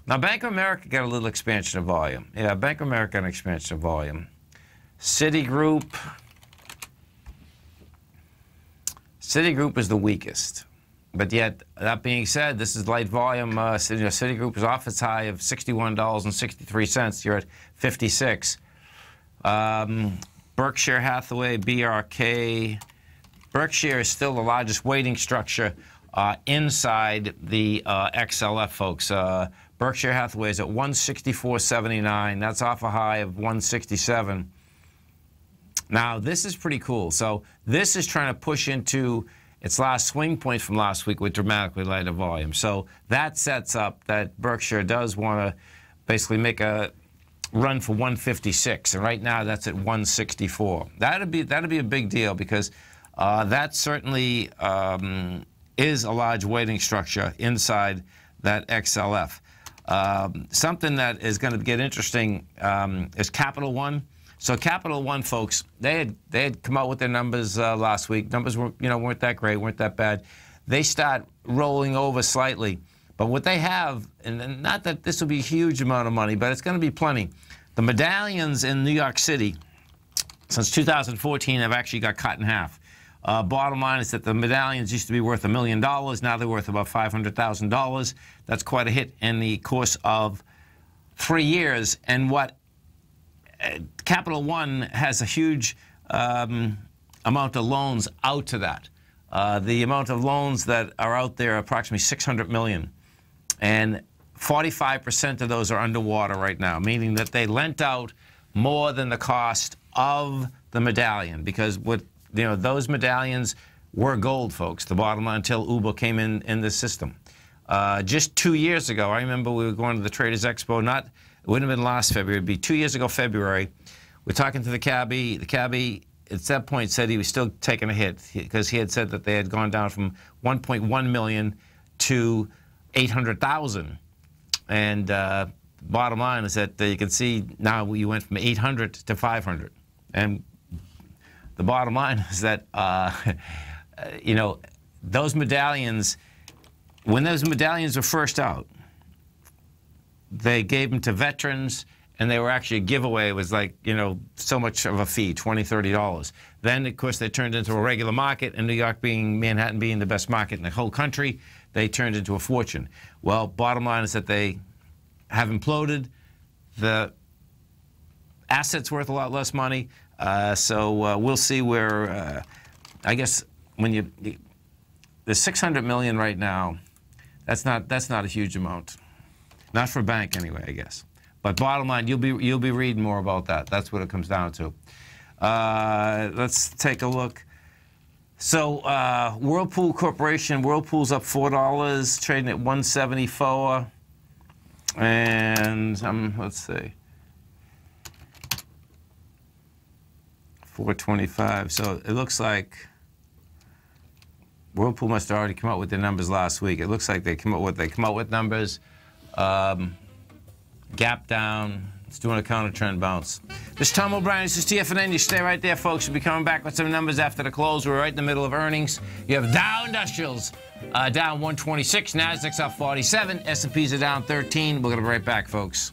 Now, Bank of America got a little expansion of volume. Yeah, Bank of America got an expansion of volume. Citigroup. Citigroup is the weakest. But yet, that being said, this is light volume. Uh, Citigroup is off its high of $61.63. You're at 56. Um, Berkshire Hathaway, BRK. Berkshire is still the largest weighting structure uh, inside the uh, XLF, folks. Uh, Berkshire Hathaway is at 164.79. That's off a high of 167. Now, this is pretty cool. So, this is trying to push into its last swing point from last week with dramatically lighter volume. So, that sets up that Berkshire does want to basically make a run for 156, and right now that's at 164. That'd be that'd be a big deal because uh, that certainly um, is a large weighting structure inside that XLF. Um, something that is going to get interesting um, is Capital One. So Capital One folks, they had they had come out with their numbers uh, last week. Numbers were you know weren't that great, weren't that bad. They start rolling over slightly. But what they have, and not that this will be a huge amount of money, but it's going to be plenty. The medallions in New York City since 2014 have actually got cut in half. Uh, bottom line is that the medallions used to be worth a million dollars. Now they're worth about $500,000. That's quite a hit in the course of three years. And what uh, Capital One has a huge um, amount of loans out to that. Uh, the amount of loans that are out there, approximately 600 million. And 45% of those are underwater right now, meaning that they lent out more than the cost of the medallion because what you know those medallions were gold, folks. The bottom line until Uber came in in the system. Uh, just two years ago, I remember we were going to the Traders Expo. Not it wouldn't have been last February. It'd be two years ago, February. We're talking to the cabbie. The cabbie at that point said he was still taking a hit because he had said that they had gone down from 1.1 million to 800,000. And uh, bottom line is that uh, you can see now you went from 800 to 500. And the bottom line is that, uh, you know, those medallions, when those medallions were first out, they gave them to veterans and they were actually a giveaway. It was like, you know, so much of a fee, $20, $30. Then, of course, they turned into a regular market, and New York being, Manhattan being the best market in the whole country, they turned into a fortune. Well, bottom line is that they have imploded. The assets worth a lot less money. Uh, so uh, we'll see where, uh, I guess, when you, the 600 million right now, that's not, that's not a huge amount. Not for a bank anyway, I guess. But bottom line, you'll be, you'll be reading more about that. That's what it comes down to. Uh, let's take a look. So uh, Whirlpool Corporation, Whirlpool's up four dollars, trading at 174. And um, let's see, 425. So it looks like Whirlpool must have already come out with their numbers last week. It looks like they come up with they come out with numbers. Um, gap down. It's doing a counter trend bounce. This is Tom O'Brien. This is TFNN. You stay right there, folks. We'll be coming back with some numbers after the close. We're right in the middle of earnings. You have Dow Industrials uh, down 126. Nasdaq's up 47. S&Ps are down 13. We're going to be right back, folks.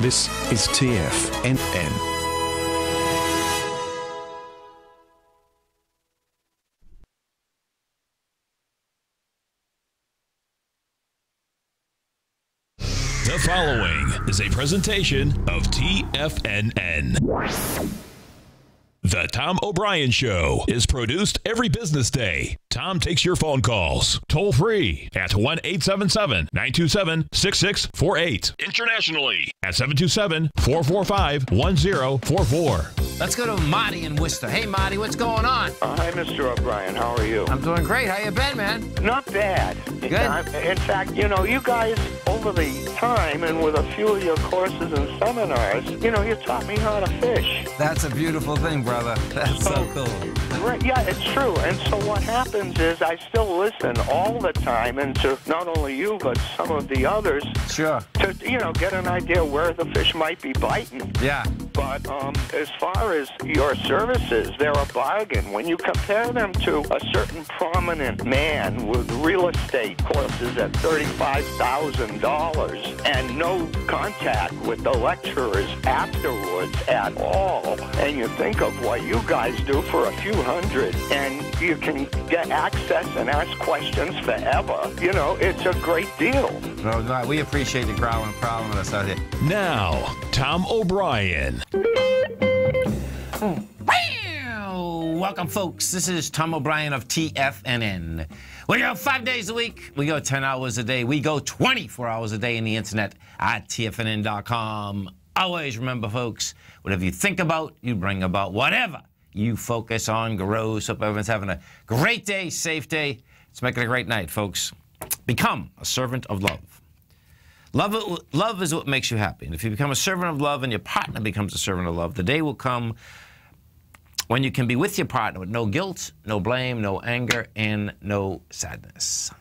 This is TFNN. The following is a presentation of TFNN. The Tom O'Brien Show is produced every business day. Tom takes your phone calls toll free at 1 877 927 6648. Internationally at 727 445 1044. Let's go to Marty in Worcester. Hey, Marty, what's going on? Uh, hi, Mr. O'Brien. How are you? I'm doing great. How you been, man? Not bad. Good. in fact, you know, you guys, over the time and with a few of your courses and seminars, you know, you taught me how to fish. That's a beautiful thing, brother. That's so cool. Right, yeah, it's true. And so what happens is I still listen all the time and to not only you, but some of the others. Sure. To, you know, get an idea where the fish might be biting. Yeah. But um, as far as your services, they're a bargain. When you compare them to a certain prominent man with real estate courses at $35,000 and no contact with the lecturers afterwards at all, and you think of what you guys do for a few hundred, and you can get access and ask questions forever, you know, it's a great deal. No, no, we appreciate the growling, prowling with us out here. Now, Tom O'Brien. Welcome, folks. This is Tom O'Brien of TFNN. We go five days a week. We go 10 hours a day. We go 24 hours a day in the internet at TFNN.com. Always remember, folks, whatever you think about, you bring about. Whatever you focus on grows. Hope everyone's having a great day, safe day. Let's make it a great night, folks. Become a servant of love. Love, love is what makes you happy. And if you become a servant of love and your partner becomes a servant of love, the day will come when you can be with your partner with no guilt, no blame, no anger, and no sadness.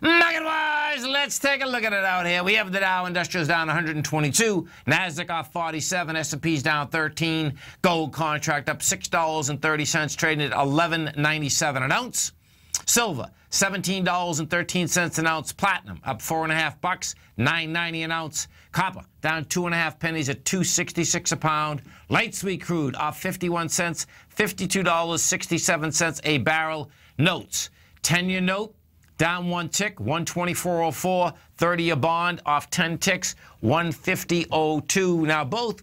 Market wise, let's take a look at it out here. We have the Dow Industrials down 122, Nasdaq off 47, S&P's down 13, gold contract up $6.30, trading at 11.97 an ounce. Silver, $17.13 an ounce. Platinum, up four and a half bucks, 9.90 an ounce. Copper, down two and a half pennies at 2.66 a pound. Light sweet crude, off 51 cents, $52.67 a barrel. Notes, 10-year note, down one tick, 124.04. 30-year bond, off 10 ticks, 150.02. Now, both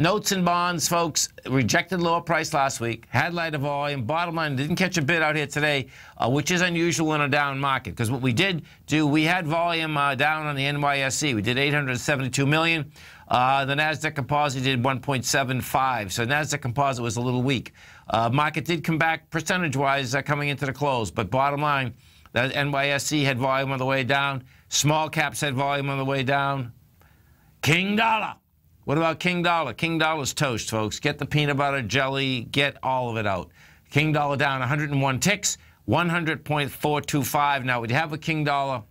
Notes and bonds, folks, rejected lower price last week, had lighter volume. Bottom line, didn't catch a bid out here today, uh, which is unusual in a down market. Because what we did do, we had volume uh, down on the NYSE. We did 872 million. Uh, the Nasdaq Composite did 1.75. So Nasdaq Composite was a little weak. Uh, market did come back percentage-wise uh, coming into the close. But bottom line, the NYSE had volume on the way down. Small caps had volume on the way down. King dollar. What about King Dollar? King Dollar's toast, folks. Get the peanut butter, jelly, get all of it out. King Dollar down 101 ticks, 100.425. Now, we have a King Dollar.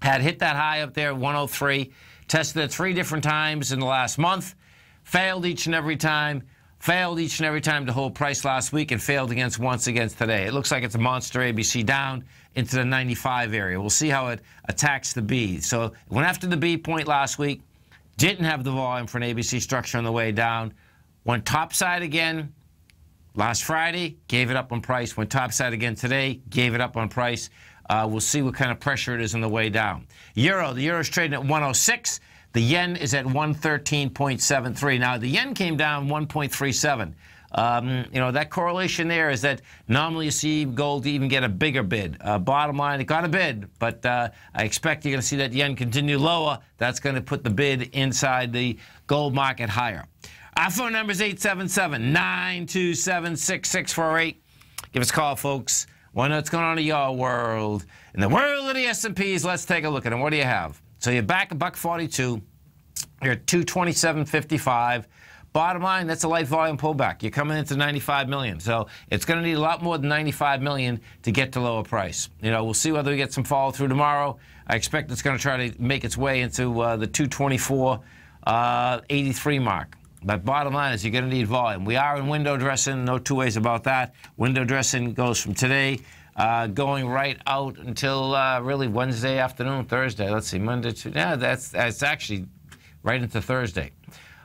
Had hit that high up there, 103. Tested it three different times in the last month. Failed each and every time. Failed each and every time to hold price last week and failed against once against today. It looks like it's a monster ABC down into the 95 area. We'll see how it attacks the B. So it went after the B point last week. Didn't have the volume for an ABC structure on the way down. Went topside again last Friday, gave it up on price. Went topside again today, gave it up on price. Uh, we'll see what kind of pressure it is on the way down. Euro, the euro is trading at 106. The yen is at 113.73. Now, the yen came down 1.37. Um, you know, that correlation there is that normally you see gold even get a bigger bid. Uh, bottom line, it got a bid, but uh, I expect you're going to see that yen continue lower. That's going to put the bid inside the gold market higher. Our phone number is 877 927 6648. Give us a call, folks. Want what's going on in your world. In the world of the S&Ps, let's take a look at them. What do you have? So you're back a buck 42. You're at 227.55. Bottom line, that's a light volume pullback. You're coming into 95 million. So it's going to need a lot more than 95 million to get to lower price. You know, we'll see whether we get some follow through tomorrow. I expect it's going to try to make its way into uh, the 224, uh, 83 mark. But bottom line is you're going to need volume. We are in window dressing, no two ways about that. Window dressing goes from today uh, going right out until uh, really Wednesday afternoon, Thursday. Let's see, Monday, Tuesday. Yeah, that's, that's actually right into Thursday.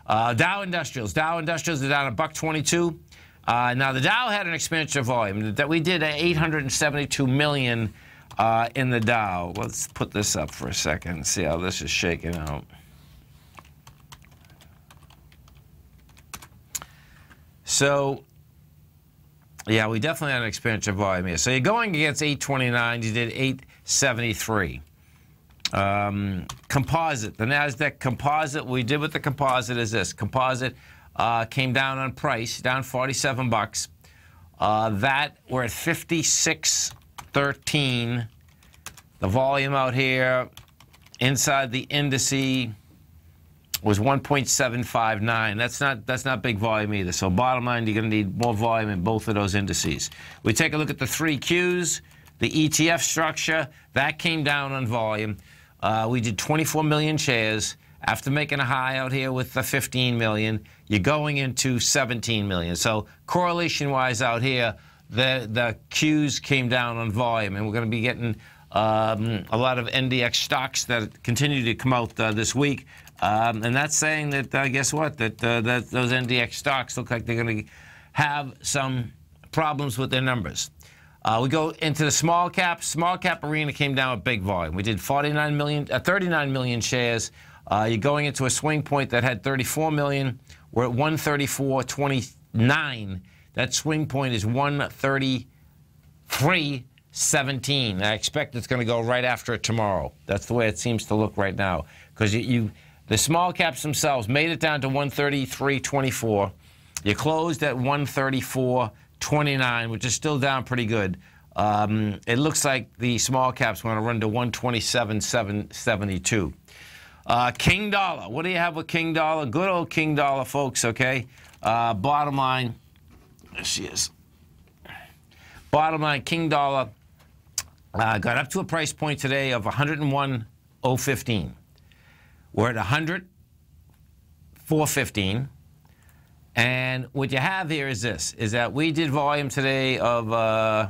Uh, Dow Industrials. Dow Industrials are down a buck 22. Uh, now the Dow had an expansion volume that we did at 872 million uh, in the Dow. Let's put this up for a second and see how this is shaking out. So, yeah, we definitely had an expansion volume here. So you're going against 829. You did 873. Um, composite, the Nasdaq composite. We did with the composite is this: composite uh, came down on price, down 47 bucks. Uh, that we're at 56.13. The volume out here inside the indice was 1.759. That's not that's not big volume either. So bottom line, you're going to need more volume in both of those indices. We take a look at the three Qs, the ETF structure that came down on volume. Uh, we did 24 million shares. After making a high out here with the 15 million, you're going into 17 million. So correlation-wise out here, the the Qs came down on volume, and we're going to be getting um, a lot of NDX stocks that continue to come out uh, this week. Um, and that's saying that, uh, guess what, that, uh, that those NDX stocks look like they're going to have some problems with their numbers. Uh, we go into the small cap. Small cap arena came down with big volume. We did 49 million, uh, 39 million shares. Uh, you're going into a swing point that had 34 million. We're at 134.29. That swing point is 133.17. I expect it's going to go right after it tomorrow. That's the way it seems to look right now. Because you, you, the small caps themselves made it down to 133.24. You closed at 134.29, which is still down pretty good. Um, it looks like the small caps want to run to 127.72. Uh, King Dollar. What do you have with King Dollar? Good old King Dollar, folks, okay? Uh, bottom line, there she is. Bottom line, King Dollar uh, got up to a price point today of 101.015. We're at 100, 415. And what you have here is this, is that we did volume today of uh,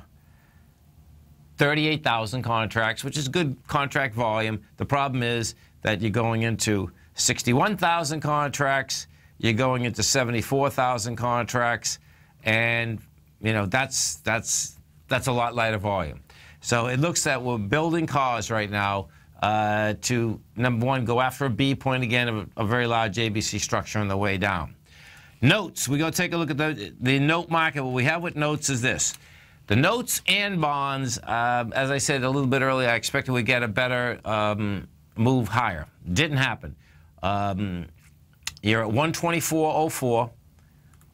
38,000 contracts, which is good contract volume. The problem is that you're going into 61,000 contracts, you're going into 74,000 contracts, and you know that's that's that's a lot lighter volume. So it looks that we're building cars right now uh, to number one go after a B point again of a, a very large ABC structure on the way down. Notes. We go take a look at the the note market. What we have with notes is this. The notes and bonds, uh, as I said a little bit earlier, I expected we get a better um, move higher. Didn't happen. Um, you're at 124.04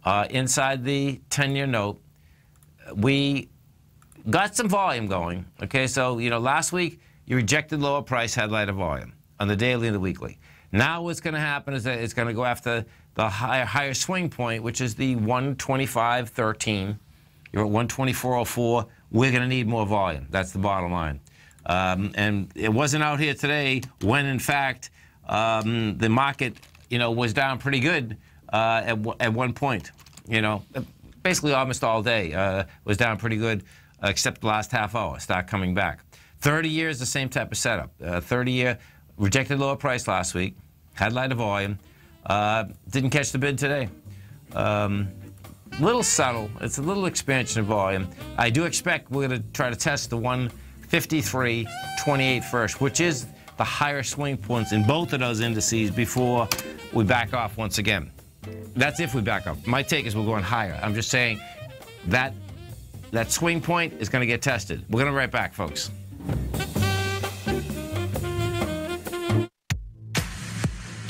uh, inside the 10-year note. We got some volume going. Okay, so you know last week you rejected lower price, had lighter volume on the daily and the weekly. Now what's going to happen is that it's going to go after the higher, higher swing point, which is the 125.13. You're at 124.04. We're going to need more volume. That's the bottom line. Um, and it wasn't out here today when, in fact, um, the market, you know, was down pretty good uh, at, at one point. You know, basically almost all day uh, was down pretty good, uh, except the last half hour. stock coming back. 30 years, the same type of setup. Uh, 30 year rejected lower price last week, had lighter volume, uh, didn't catch the bid today. Um, little subtle. It's a little expansion of volume. I do expect we're going to try to test the 153.28 first, which is the higher swing points in both of those indices before we back off once again. That's if we back off. My take is we're going higher. I'm just saying that that swing point is going to get tested. We're going to be right back, folks.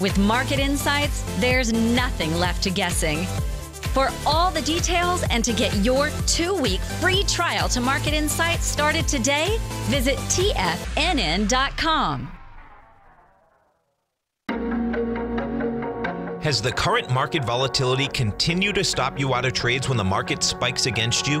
With market insights, there's nothing left to guessing. For all the details and to get your two week free trial to Market Insights started today, visit TFNN.com. Has the current market volatility continued to stop you out of trades when the market spikes against you?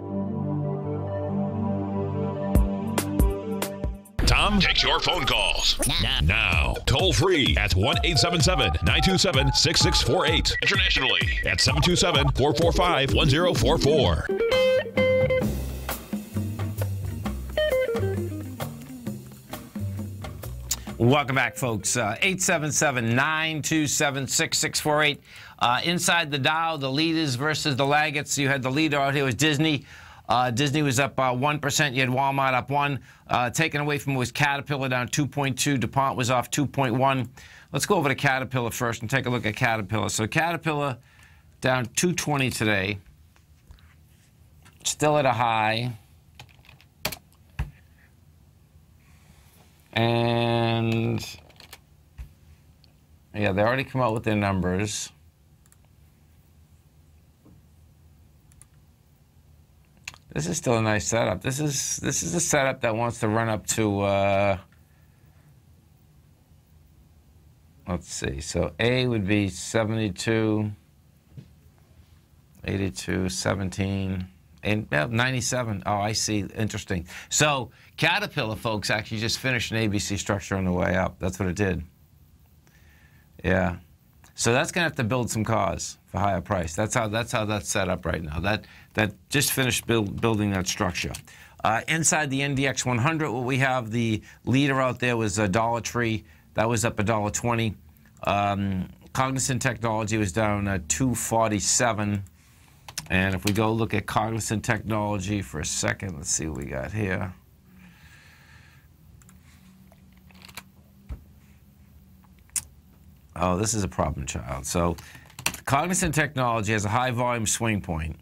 Tom takes your phone calls now. Toll free at 1 877 927 6648. Internationally at 727 445 1044. Welcome back, folks. Uh, 877 927 6648. Uh, inside the Dow, the leaders versus the laggards. You had the leader out here was Disney. Uh, Disney was up uh, 1%. You had Walmart up 1 uh, Taken away from was Caterpillar down 2.2. DuPont was off 2.1. Let's go over to Caterpillar first and take a look at Caterpillar. So Caterpillar down 220 today. Still at a high. And yeah, they already come out with their numbers. This is still a nice setup. This is this is a setup that wants to run up to uh, let's see. So A would be 72, 82, 17, and yeah, 97. Oh, I see. Interesting. So Caterpillar, folks, actually just finished an ABC structure on the way up. That's what it did. Yeah. So that's going to have to build some cars for higher price. That's how that's how that's set up right now. That that just finished build, building that structure. Uh, inside the NDX 100, what we have the leader out there was a Dollar Tree. That was up a dollar twenty. Um, Cognizant Technology was down at 247. And if we go look at Cognizant Technology for a second, let's see what we got here. Oh, this is a problem child. So, Cognizant Technology has a high volume swing point.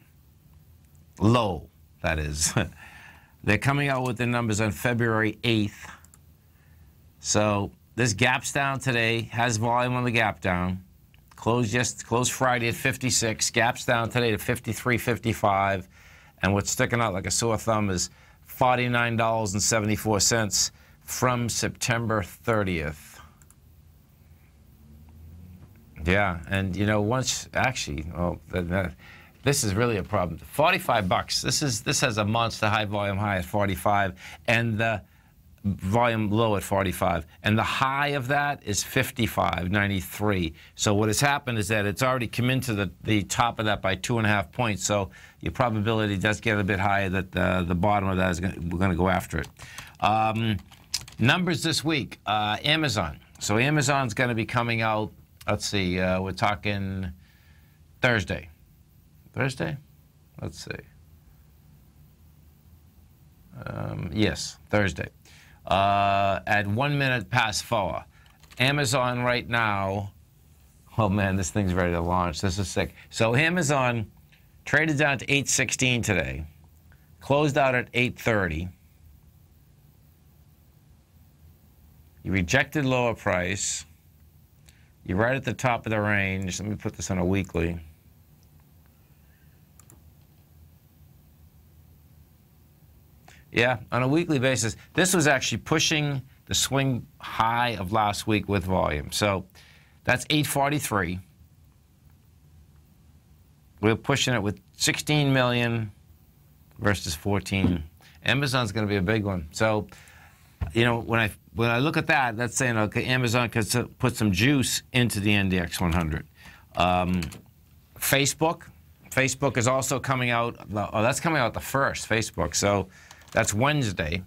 Low, that is. They're coming out with their numbers on February 8th. So, this gaps down today, has volume on the gap down. Closed just closed Friday at 56, gaps down today to 53, 55. And what's sticking out like a sore thumb is $49.74 from September 30th. Yeah, and you know, once actually, this is really a problem. Forty-five bucks. This is this has a monster high volume high at forty-five, and the volume low at 45 and the high of that is 55 93 so what has happened is that it's already come into the, the top of that by two and a half points so your probability does get a bit higher that the, the bottom of that is gonna, we're going to go after it um, numbers this week uh, amazon so amazon's going to be coming out let's see, uh, we're talking Thursday. Thursday? Let's see. Um, yes, Thursday. uh, at one minute past four. Amazon right now. Oh man, this thing's ready to launch. This is sick. So Amazon traded down to 816 today, closed out at 830. You rejected lower price. You're right at the top of the range. Let me put this on a weekly. Yeah, on a weekly basis. This was actually pushing the swing high of last week with volume. So that's 843. We're pushing it with 16 million versus 14. Amazon's going to be a big one. So, you know, when I when I look at that, that's saying okay, Amazon could put some juice into the NDX 100. Um, Facebook, Facebook is also coming out. Oh, that's coming out the first. Facebook. So that's Wednesday.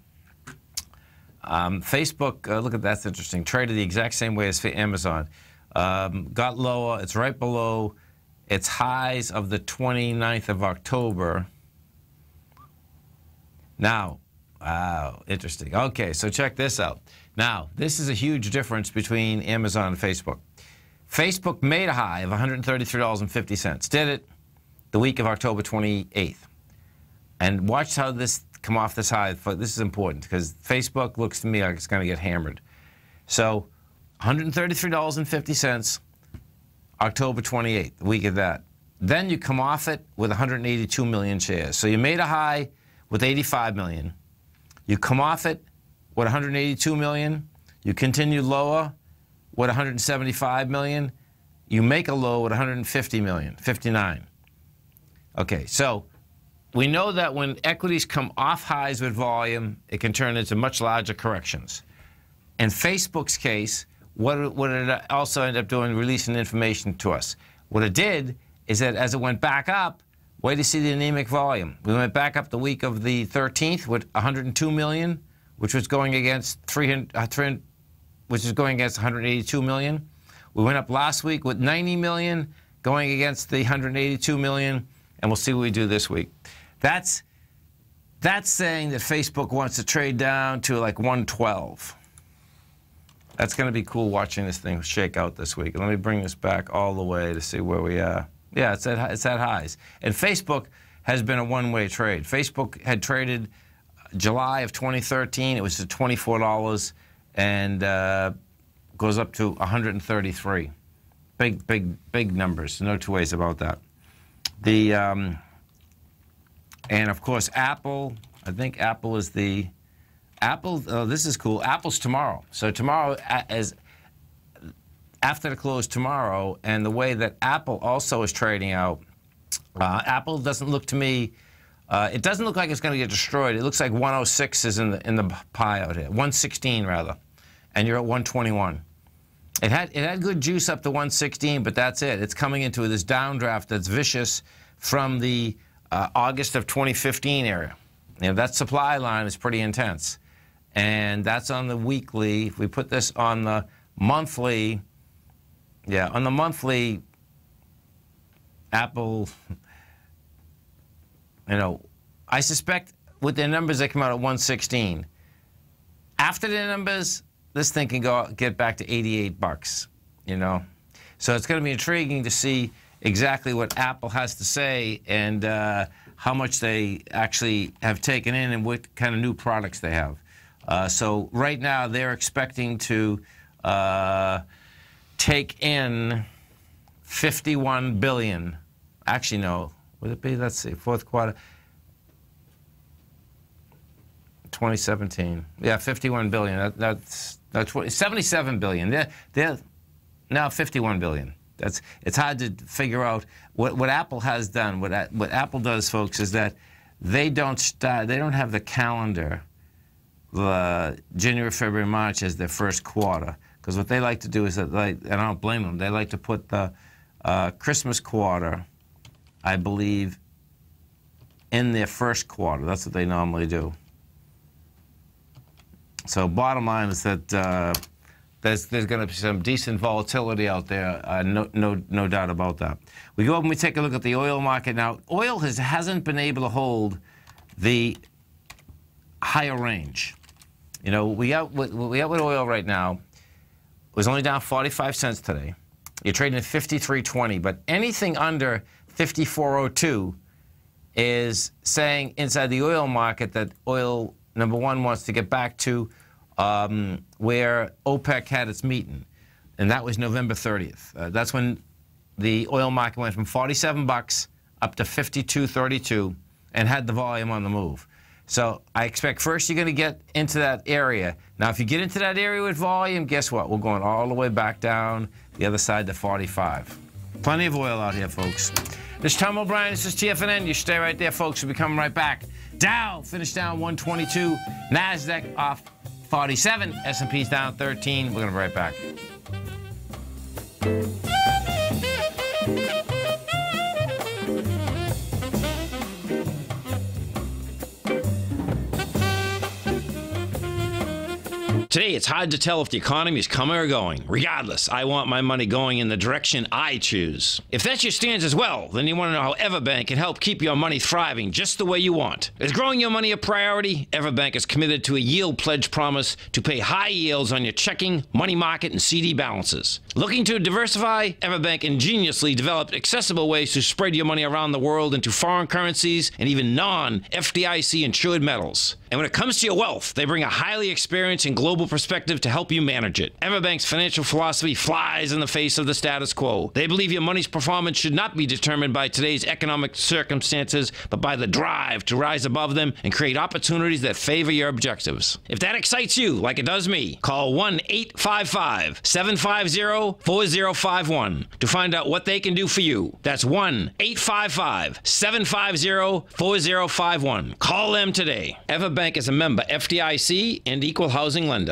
Um, Facebook, uh, look at that's interesting. Traded the exact same way as Amazon. Um, got lower. It's right below its highs of the 29th of October. Now, wow, interesting. Okay, so check this out. Now, this is a huge difference between Amazon and Facebook. Facebook made a high of $133.50. Did it the week of October 28th. And watch how this come off this high. This is important because Facebook looks to me like it's going to get hammered. So $133.50, October 28th, the week of that. Then you come off it with 182 million shares. So you made a high with 85 million. You come off it with 182 million. You continue lower what 175 million. You make a low with 150 million, 59. Okay, so we know that when equities come off highs with volume, it can turn into much larger corrections. In Facebook's case, what, what it also ended up doing, releasing information to us. What it did is that as it went back up, wait to see the anemic volume. We went back up the week of the 13th with 102 million, which was going against 300, uh, 300 which is going against 182 million. We went up last week with 90 million, going against the 182 million, and we'll see what we do this week. That's that's saying that Facebook wants to trade down to like 112. That's going to be cool watching this thing shake out this week. Let me bring this back all the way to see where we are. Yeah, it's at, it's at highs. And Facebook has been a one-way trade. Facebook had traded July of 2013. It was at $24 and uh, goes up to 133. Big, big, big numbers. No two ways about that. The um, and of course, Apple, I think Apple is the, Apple, oh, this is cool. Apple's tomorrow. So tomorrow, as after the close tomorrow, and the way that Apple also is trading out, uh, Apple doesn't look to me, uh, it doesn't look like it's going to get destroyed. It looks like 106 is in the in the pie out here, 116 rather, and you're at 121. It had it had good juice up to 116, but that's it. It's coming into this downdraft that's vicious from the uh, August of 2015 area. You know, that supply line is pretty intense. And that's on the weekly. If we put this on the monthly, yeah, on the monthly, Apple, you know, I suspect with their numbers, that come out at 116. After the numbers, this thing can go get back to 88 bucks, you know. So it's going to be intriguing to see exactly what Apple has to say and uh, how much they actually have taken in and what kind of new products they have. Uh, so right now they're expecting to uh, take in 51 billion. Actually, no. Would it be? Let's see. Fourth quarter. 2017. Yeah, 51 billion. That, that's that's 77 billion. They're they're now 51 billion. That's it's hard to figure out what what Apple has done. What what Apple does, folks, is that they don't start. They don't have the calendar, the January, February, March as their first quarter. Because what they like to do is that, and I don't blame them. They like to put the uh, Christmas quarter, I believe, in their first quarter. That's what they normally do. So bottom line is that. Uh, there's, there's going to be some decent volatility out there, uh, no, no, no doubt about that. We go up and we take a look at the oil market now. Oil has, hasn't been able to hold the higher range. You know, we got with, we got with oil right now. It was only down 45 cents today. You're trading at 53.20, but anything under 54.02 is saying inside the oil market that oil number one wants to get back to um, where OPEC had its meeting, and that was November 30th. Uh, that's when the oil market went from 47 bucks up to 52.32 and had the volume on the move. So I expect first you're going to get into that area. Now, if you get into that area with volume, guess what? We're going all the way back down the other side to 45. Plenty of oil out here, folks. This is Tom O'Brien. This is TFNN. You stay right there, folks. We'll be coming right back. Dow finished down 122. NASDAQ off 47. S&P's down 13. We're going to be right back. Today, it's hard to tell if the economy is coming or going. Regardless, I want my money going in the direction I choose. If that's your stance as well, then you want to know how Everbank can help keep your money thriving just the way you want. Is growing your money a priority? Everbank is committed to a yield pledge promise to pay high yields on your checking, money market, and CD balances. Looking to diversify? Everbank ingeniously developed accessible ways to spread your money around the world into foreign currencies and even non FDIC insured metals. And when it comes to your wealth, they bring a highly experienced and global perspective to help you manage it. Everbank's financial philosophy flies in the face of the status quo. They believe your money's performance should not be determined by today's economic circumstances, but by the drive to rise above them and create opportunities that favor your objectives. If that excites you, like it does me, call 1 855 750 4051 to find out what they can do for you. That's 1 855 750 4051. Call them today. Everbank is a member FDIC and equal housing lender.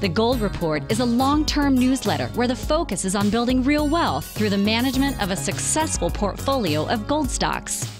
The Gold Report is a long term newsletter where the focus is on building real wealth through the management of a successful portfolio of gold stocks.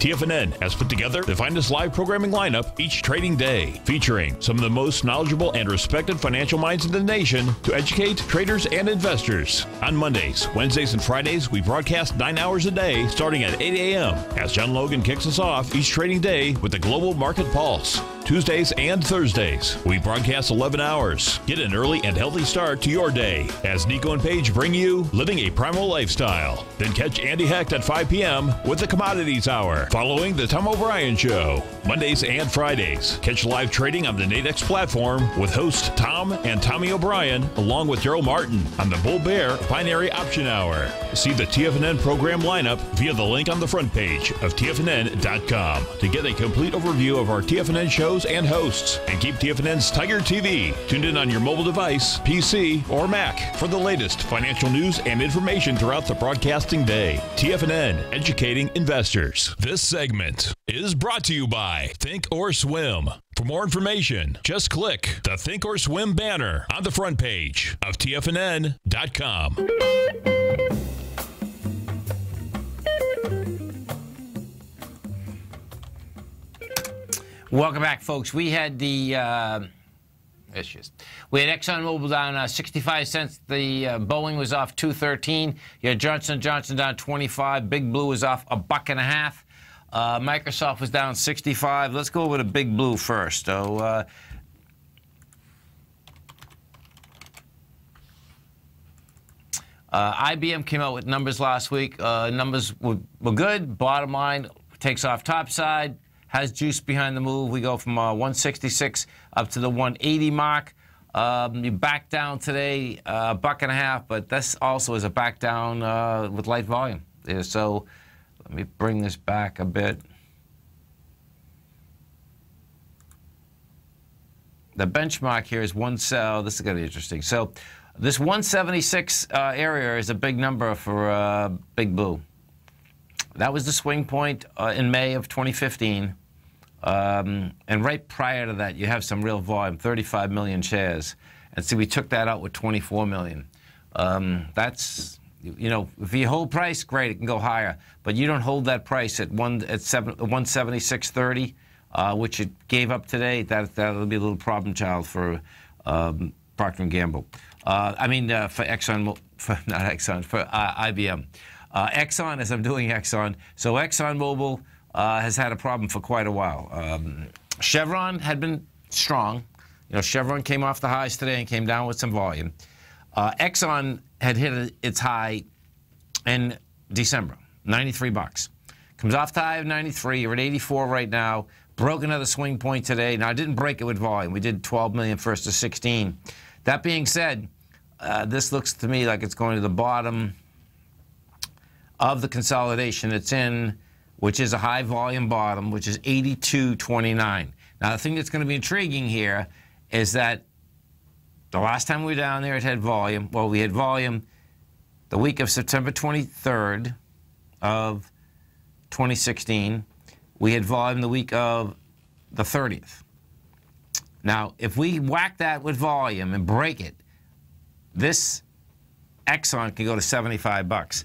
TFNN has put together the finest live programming lineup each trading day, featuring some of the most knowledgeable and respected financial minds in the nation to educate traders and investors. On Mondays, Wednesdays, and Fridays, we broadcast nine hours a day starting at 8 a.m. as John Logan kicks us off each trading day with the Global Market Pulse. Tuesdays and Thursdays, we broadcast 11 hours. Get an early and healthy start to your day as Nico and Paige bring you Living a Primal Lifestyle. Then catch Andy Hecht at 5 p.m. with the Commodities Hour, following the Tom O'Brien Show. Mondays and Fridays, catch live trading on the Nadex platform with host Tom and Tommy O'Brien, along with Daryl Martin on the Bull Bear Binary Option Hour. See the TFNN program lineup via the link on the front page of TFNN.com to get a complete overview of our TFNN shows and hosts. And keep TFNN's Tiger TV tuned in on your mobile device, PC, or Mac for the latest financial news and information throughout the broadcasting day. TFNN, educating investors. This segment is brought to you by Think or Swim. For more information, just click the Think or Swim banner on the front page of TFNN.com. Welcome back, folks. We had the uh, just we had ExxonMobil down uh, 65 cents. The uh, Boeing was off 213. You had Johnson Johnson down 25. Big Blue was off a buck and a half. Uh, Microsoft was down 65. Let's go over to Big Blue first. So. Uh, Uh, IBM came out with numbers last week. Numbers were, were, good. Bottom line takes off top side, has juice behind the move. We go from uh, 166 up to the 180 mark. Um, you back down today, a uh, buck and a half, but this also is a back down uh, with light volume. so Let me bring this back a bit. The benchmark here is one cell. This is going to be interesting. So this 176 uh, area is a big number for uh, Big Blue. That was the swing point uh, in May of 2015. Um, and right prior to that, you have some real volume, 35 million shares. And see, we took that out with 24 million. Um, that's, you know, if you hold price, great, it can go higher. But you don't hold that price at one at seven, 176.30, uh, which it gave up today. That that'll be a little problem child for um, Procter and Gamble. Uh, I mean, uh, for Exxon, for, not Exxon, for uh, IBM. Uh, Exxon, as I'm doing Exxon. So ExxonMobil uh, has had a problem for quite a while. Um, Chevron had been strong. You know, Chevron came off the highs today and came down with some volume. Uh, Exxon had hit its high in December, 93 bucks. Comes off the high of 93. You're at 84 right now. Broke another swing point today. Now, I didn't break it with volume. We did 12 million first to 16. That being said, uh, this looks to me like it's going to the bottom of the consolidation it's in, which is a high volume bottom, which is 82.29. Now, the thing that's going to be intriguing here is that the last time we were down there, it had volume. Well, we had volume the week of September 23rd of 2016. We had volume the week of the 30th. Now, if we whack that with volume and break it, this Exxon can go to 75 bucks.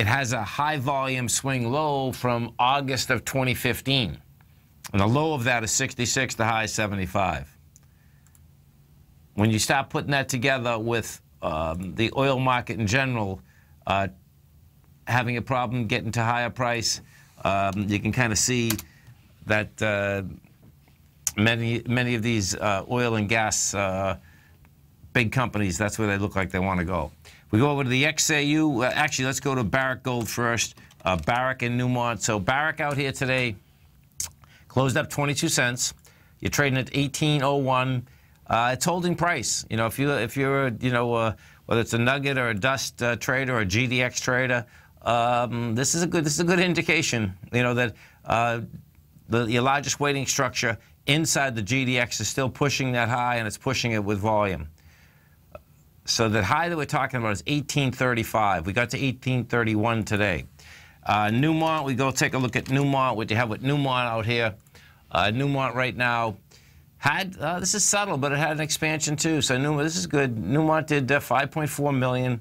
It has a high volume swing low from August of 2015. And the low of that is 66, the high is 75. When you start putting that together with um, the oil market in general uh, having a problem getting to higher price, um, you can kind of see that uh, many many of these uh, oil and gas uh, big companies, that's where they look like they want to go. We go over to the XAU. Uh, actually, let's go to Barrick Gold first. Uh, Barrick and Newmont. So Barrick out here today closed up 22 cents. You're trading at 1801. Uh, it's holding price. You know, if you if you're you know uh, whether it's a Nugget or a Dust uh, trader or a GDX trader, um, this is a good this is a good indication. You know that uh, the your largest weighting structure inside the GDX is still pushing that high and it's pushing it with volume. So the high that we're talking about is 1835. We got to 1831 today. Uh, Newmont, we go take a look at Newmont, what you have with Newmont out here. Uh, Newmont right now had, uh, this is subtle, but it had an expansion too. So Newmont, this is good. Newmont did uh, 5.4 million.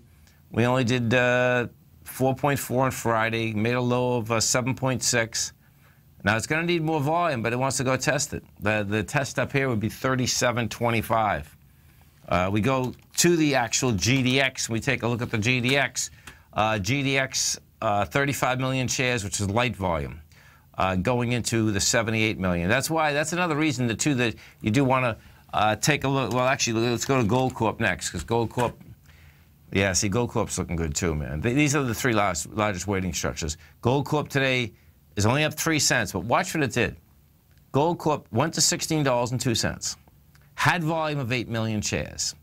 We only did uh, 4.4 on Friday, made a low of uh, 7.6. Now it's going to need more volume, but it wants to go test it. The, the test up here would be 37.25. Uh, we go to the actual GDX. We take a look at the GDX. Uh, GDX, uh, 35 million shares, which is light volume, uh, going into the 78 million. That's why. That's another reason. The two that you do want to uh, take a look. Well, actually, let's go to Goldcorp next, because Goldcorp. Yeah, see, Goldcorp's looking good too, man. These are the three largest, largest weighting structures. Goldcorp today is only up three cents, but watch what it did. Goldcorp went to $16.02 had volume of 8 million shares.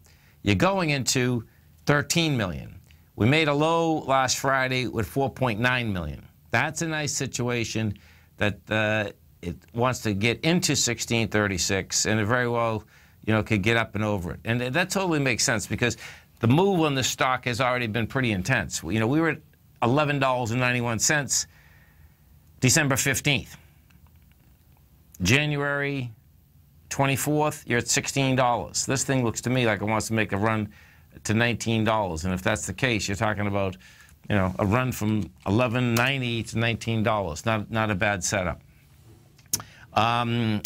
You're going into 13 million. We made a low last Friday with 4.9 million. That's a nice situation that uh, it wants to get into 1636 and it very well, you know, could get up and over it. And that totally makes sense because the move on the stock has already been pretty intense. You know, we were at $11.91 December 15th. January 24th, you're at $16. This thing looks to me like it wants to make a run to $19. And if that's the case, you're talking about, you know, a run from 11.90 to $19. Not not a bad setup. Um,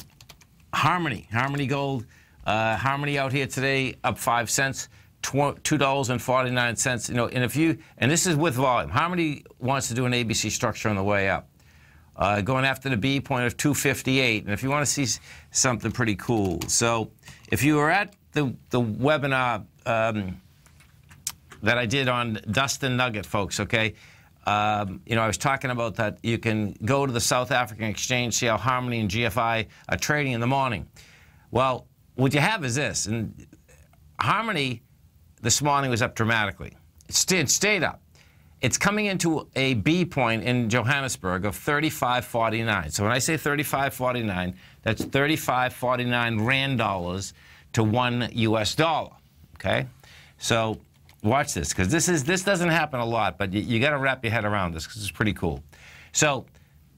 Harmony, Harmony Gold, uh, Harmony out here today up five cents, two dollars and forty nine cents. You know, and if you and this is with volume. Harmony wants to do an ABC structure on the way up uh, going after the B point of 258. And if you want to see something pretty cool, so if you were at the, the webinar um, that I did on Dust and Nugget, folks, okay, um, you know, I was talking about that you can go to the South African Exchange, see how Harmony and GFI are trading in the morning. Well, what you have is this, and Harmony this morning was up dramatically. It, st it stayed up. It's coming into a B point in Johannesburg of 35.49. So when I say 35.49, that's 35.49 Rand dollars to one U.S. dollar. Okay, so watch this because this is this doesn't happen a lot, but you, you got to wrap your head around this because it's pretty cool. So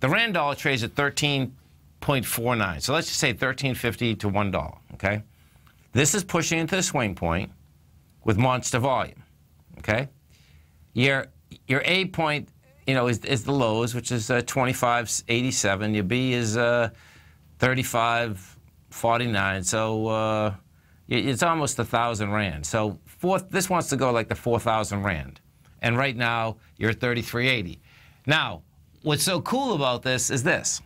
the Rand dollar trades at 13.49. So let's just say 13.50 to one dollar. Okay, this is pushing into the swing point with monster volume. Okay, your your A point, you know, is, is the lows, which is uh, 25.87. Your B is uh, 35.49. So uh, it's almost a thousand rand. So four, this wants to go like the 4,000 rand, and right now you're at 33.80. Now, what's so cool about this is this: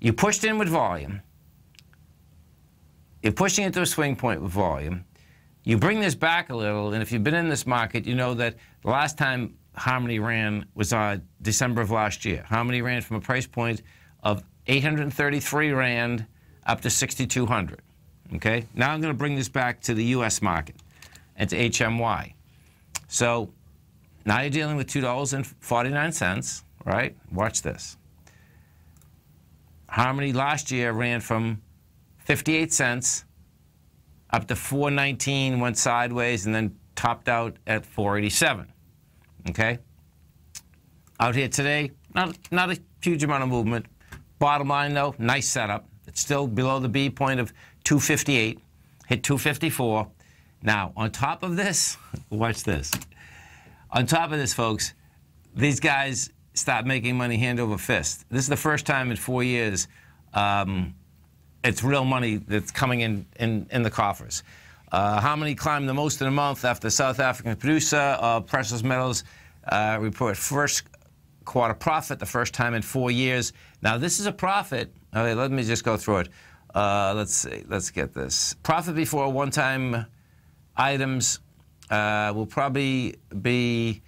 you pushed in with volume. You're pushing into a swing point with volume. You bring this back a little, and if you've been in this market, you know that the last time Harmony ran was uh, December of last year. Harmony ran from a price point of 833 Rand up to 6,200. Okay? Now I'm going to bring this back to the U.S. market and to HMY. So now you're dealing with $2.49, right? Watch this. Harmony last year ran from 58 cents up to 419, went sideways, and then topped out at 487. Okay? Out here today, not, not a huge amount of movement. Bottom line, though, nice setup. It's still below the B point of 258, hit 254. Now, on top of this, watch this. On top of this, folks, these guys stop making money hand over fist. This is the first time in four years um, it's real money that's coming in in, in the coffers. Uh, many climbed the most in a month after South African producer of precious metals uh, report first quarter profit, the first time in four years. Now, this is a profit. Okay, let me just go through it. Uh, let's see. Let's get this. Profit before one-time items uh, will probably be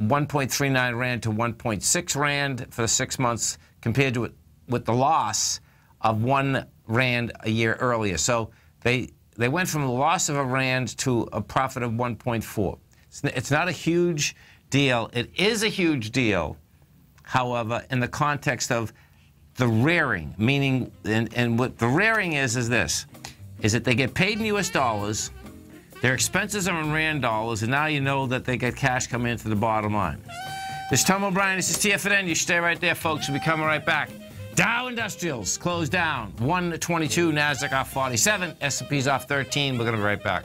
1.39 rand to 1.6 rand for the six months, compared to with the loss of one rand a year earlier. So they they went from a loss of a rand to a profit of 1.4. It's not a huge deal. It is a huge deal, however, in the context of the rearing, meaning, and, and what the rearing is, is this, is that they get paid in U.S. dollars, their expenses are in rand dollars, and now you know that they get cash coming into the bottom line. This is Tom O'Brien. This is TFNN. You stay right there, folks. We'll be coming right back. Dow Industrials closed down 122, Nasdaq off 47, S&P's off 13. We're going to be right back.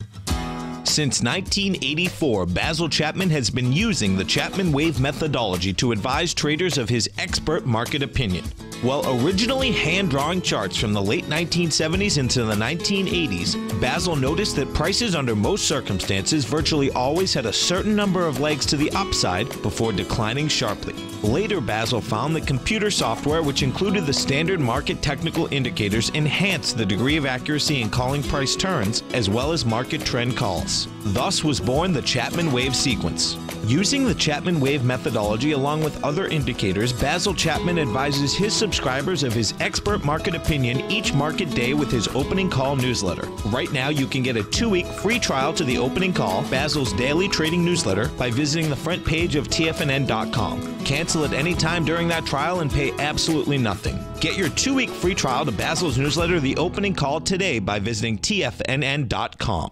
Since 1984, Basil Chapman has been using the Chapman Wave methodology to advise traders of his expert market opinion. While originally hand drawing charts from the late 1970s into the 1980s, Basil noticed that prices under most circumstances virtually always had a certain number of legs to the upside before declining sharply. Later, Basil found that computer software, which included the standard market technical indicators, enhanced the degree of accuracy in calling price turns as well as market trend calls. Thus was born the Chapman Wave sequence. Using the Chapman Wave methodology along with other indicators, Basil Chapman advises his subscribers of his expert market opinion each market day with his opening call newsletter. Right now, you can get a two week free trial to the opening call, Basil's daily trading newsletter, by visiting the front page of TFNN.com. Cancel cancel at any time during that trial and pay absolutely nothing. Get your two week free trial to Basil's newsletter, The Opening Call, today by visiting TFNN.com.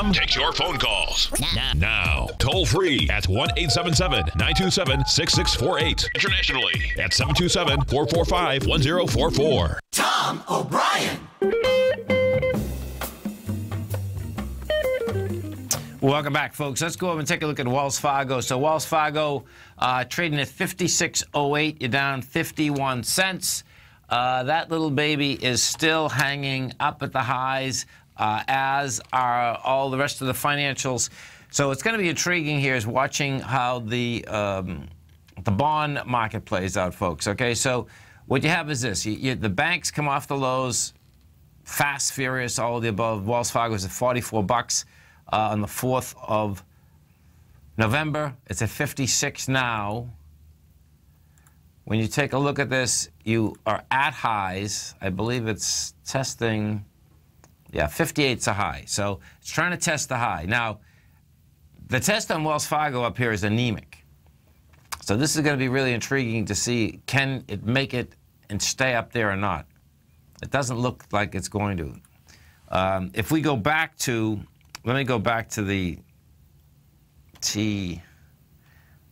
Tom takes your phone calls now. Toll free at 1 877 927 6648. Internationally at 727 445 1044. Tom O'Brien. Welcome back, folks. Let's go over and take a look at Wells Fargo. So Wells Fargo uh, trading at 56.08. You're down 51 cents. Uh, that little baby is still hanging up at the highs, uh, as are all the rest of the financials. So it's going to be intriguing here is watching how the um, the bond market plays out, folks. Okay, so what you have is this: you, you, the banks come off the lows, fast, furious, all of the above. Wells Fargo is at 44 bucks uh, on the 4th of November. It's at 56 now. When you take a look at this, you are at highs. I believe it's testing, yeah, 58's a high. So it's trying to test the high. Now, the test on Wells Fargo up here is anemic. So this is going to be really intriguing to see can it make it and stay up there or not. It doesn't look like it's going to. Um, if we go back to, let me go back to the T.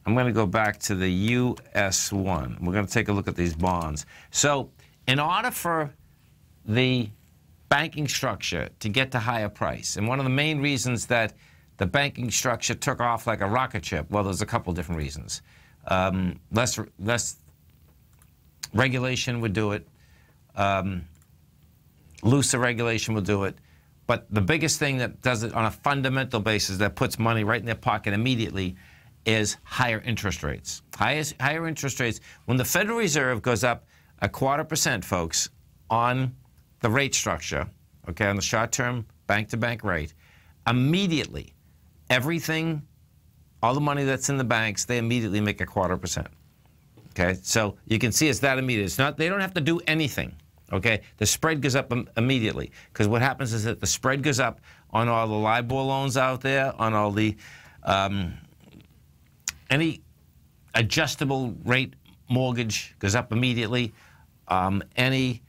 I'm going to go back to the US one. We're going to take a look at these bonds. So, in order for the banking structure to get to higher price, and one of the main reasons that the banking structure took off like a rocket ship, well, there's a couple different reasons. Um, less, less regulation would do it. Um, looser regulation will do it. But the biggest thing that does it on a fundamental basis that puts money right in their pocket immediately is higher interest rates. Highest, higher interest rates. When the Federal Reserve goes up a quarter percent, folks, on the rate structure, okay, on the short-term bank-to-bank rate, immediately, everything, all the money that's in the banks, they immediately make a quarter percent. Okay, so you can see it's that immediate. It's not. They don't have to do anything. Okay, the spread goes up Im immediately because what happens is that the spread goes up on all the LIBOR loans out there, on all the um, any adjustable rate mortgage goes up immediately. Um, any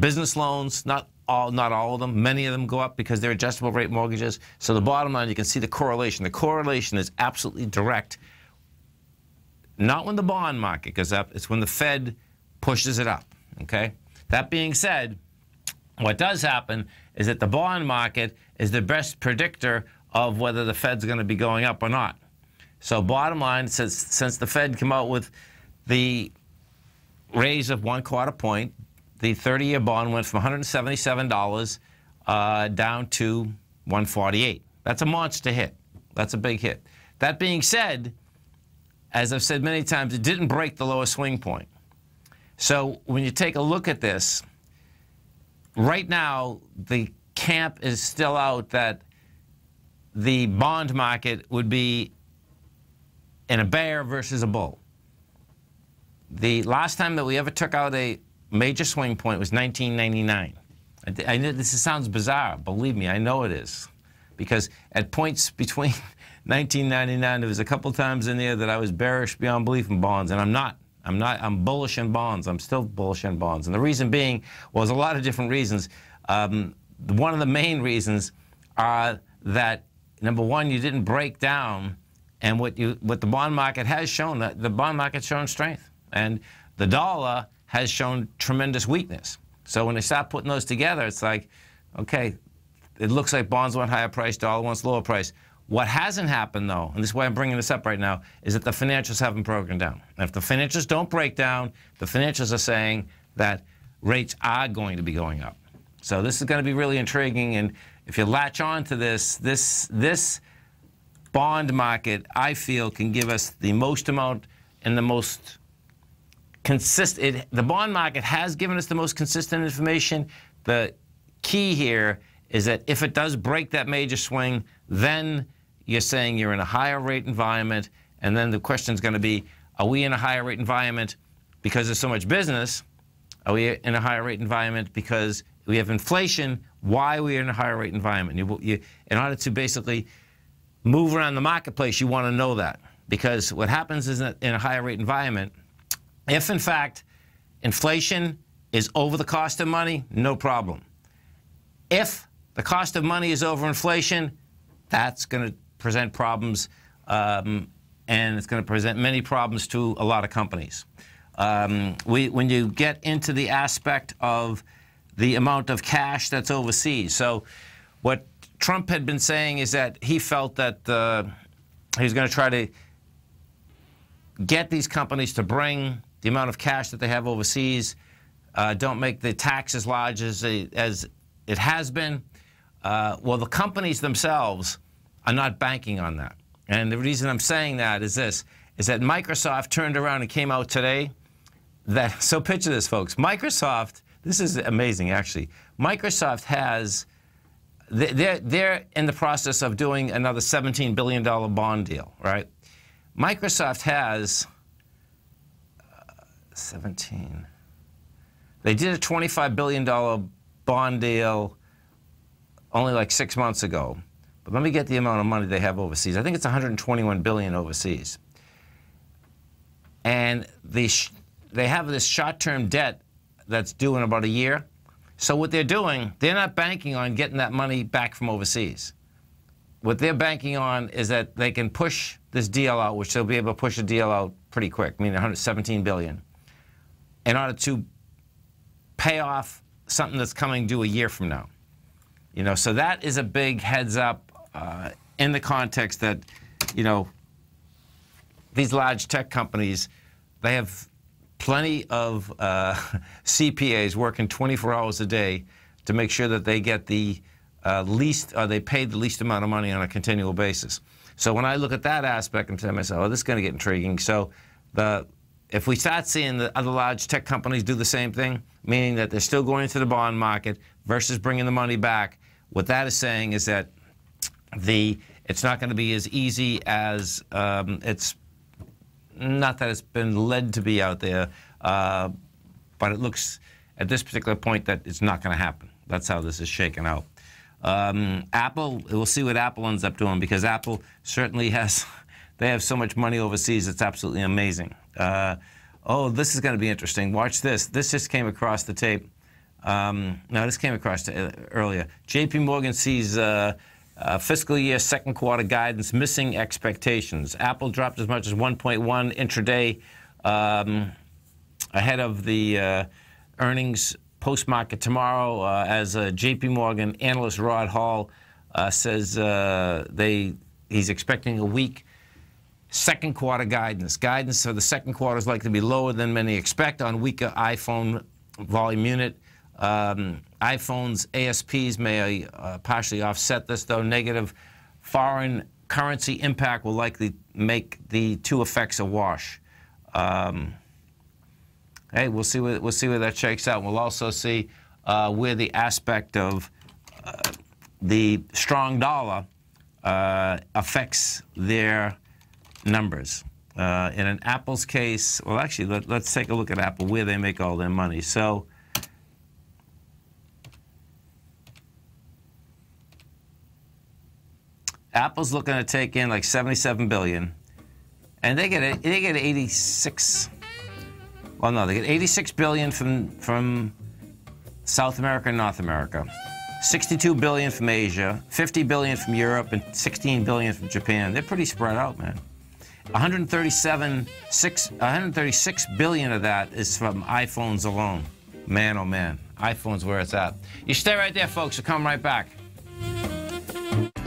business loans, not all, not all of them, many of them go up because they're adjustable rate mortgages. So the bottom line, you can see the correlation. The correlation is absolutely direct. Not when the bond market goes up, it's when the Fed pushes it up. Okay. That being said, what does happen is that the bond market is the best predictor of whether the Fed's going to be going up or not. So bottom line, since, since the Fed came out with the raise of one quarter point, the 30-year bond went from $177 uh, down to 148. That's a monster hit. That's a big hit. That being said, as I've said many times, it didn't break the lowest swing point. So when you take a look at this, right now the camp is still out that the bond market would be in a bear versus a bull. The last time that we ever took out a major swing point was 1999. I, I know this sounds bizarre. Believe me, I know it is. Because at points between 1999, there was a couple times in there that I was bearish beyond belief in bonds, and I'm not. I'm not. I'm bullish in bonds. I'm still bullish in bonds, and the reason being was a lot of different reasons. Um, one of the main reasons are that number one, you didn't break down And what you what the bond market has shown that the bond market's shown strength, and the dollar has shown tremendous weakness. So when they start putting those together, it's like, okay, it looks like bonds want higher price, dollar wants lower price. What hasn't happened, though, and this is why I'm bringing this up right now, is that the financials haven't broken down. And if the financials don't break down, the financials are saying that rates are going to be going up. So this is going to be really intriguing. And if you latch on to this, this, this bond market, I feel, can give us the most amount and the most The bond market has given us the most consistent information. The key here is that if it does break that major swing, then you're saying you're in a higher rate environment, and then the question is going to be, are we in a higher rate environment because there's so much business? Are we in a higher rate environment because we have inflation? Why are we in a higher rate environment? You, you, in order to basically move around the marketplace, you want to know that. Because what happens is that in a higher rate environment, if in fact inflation is over the cost of money, no problem. If the cost of money is over inflation, that's going to present problems, um, and it's going to present many problems to a lot of companies. Um, we, when you get into the aspect of the amount of cash that's overseas, so what Trump had been saying is that he felt that uh, he was going to try to get these companies to bring the amount of cash that they have overseas, uh, don't make the tax as large as, as it has been. Uh, well, the companies themselves are not banking on that. And the reason I'm saying that is this, is that Microsoft turned around and came out today that, so picture this, folks. Microsoft, this is amazing, actually. Microsoft has, they're, they're in the process of doing another $17 billion bond deal, right? Microsoft has 17. They did a $25 billion bond deal only like six months ago. But let me get the amount of money they have overseas. I think it's 121 billion overseas. And the they have this short-term debt that's due in about a year. So what they're doing, they're not banking on getting that money back from overseas. What they're banking on is that they can push this deal out, which they'll be able to push a deal out pretty quick, meaning 117 billion, in order to pay off something that's coming due a year from now. You know, so that is a big heads up uh, in the context that, you know, these large tech companies, they have plenty of uh, CPAs working 24 hours a day to make sure that they get the uh, least, or they pay the least amount of money on a continual basis. So when I look at that aspect, I'm saying to myself, oh, this is going to get intriguing. So the, if we start seeing the other large tech companies do the same thing, meaning that they're still going into the bond market versus bringing the money back, what that is saying is that the it's not going to be as easy as um, it's not that it's been led to be out there, uh, but it looks at this particular point that it's not going to happen. That's how this is shaken out. Um, Apple, we'll see what Apple ends up doing because Apple certainly has, they have so much money overseas. It's absolutely amazing. Uh, oh, this is going to be interesting. Watch this. This just came across the tape. Um, no, this came across uh, earlier. J.P. Morgan sees. Uh, uh, fiscal year second quarter guidance missing expectations. Apple dropped as much as 1.1 intraday um, ahead of the uh, earnings post market tomorrow, uh, as uh, J.P. Morgan analyst Rod Hall says they he's expecting a weak second quarter guidance. Guidance for the second quarter is likely to be lower than many expect on weaker iPhone volume unit. Um, iPhone's ASPs may uh, partially offset this, though negative foreign currency impact will likely make the two effects a wash. Um, hey, we'll see where we'll see where that shakes out. We'll also see uh, where the aspect of uh, the strong dollar uh, affects their numbers. Uh, in an Apple's case, well, actually, let, us take a look at Apple, where they make all their money. So. Apple's looking to take in like 77 billion, and they get they get 86. Well, no, they get 86 billion from from South America and North America, 62 billion from Asia, 50 billion from Europe, and 16 billion from Japan. They're pretty spread out, man. 137, six, 136 billion of that is from iPhones alone. Man, oh man, iPhones where it's at. You stay right there, folks. We'll come right back.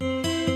Música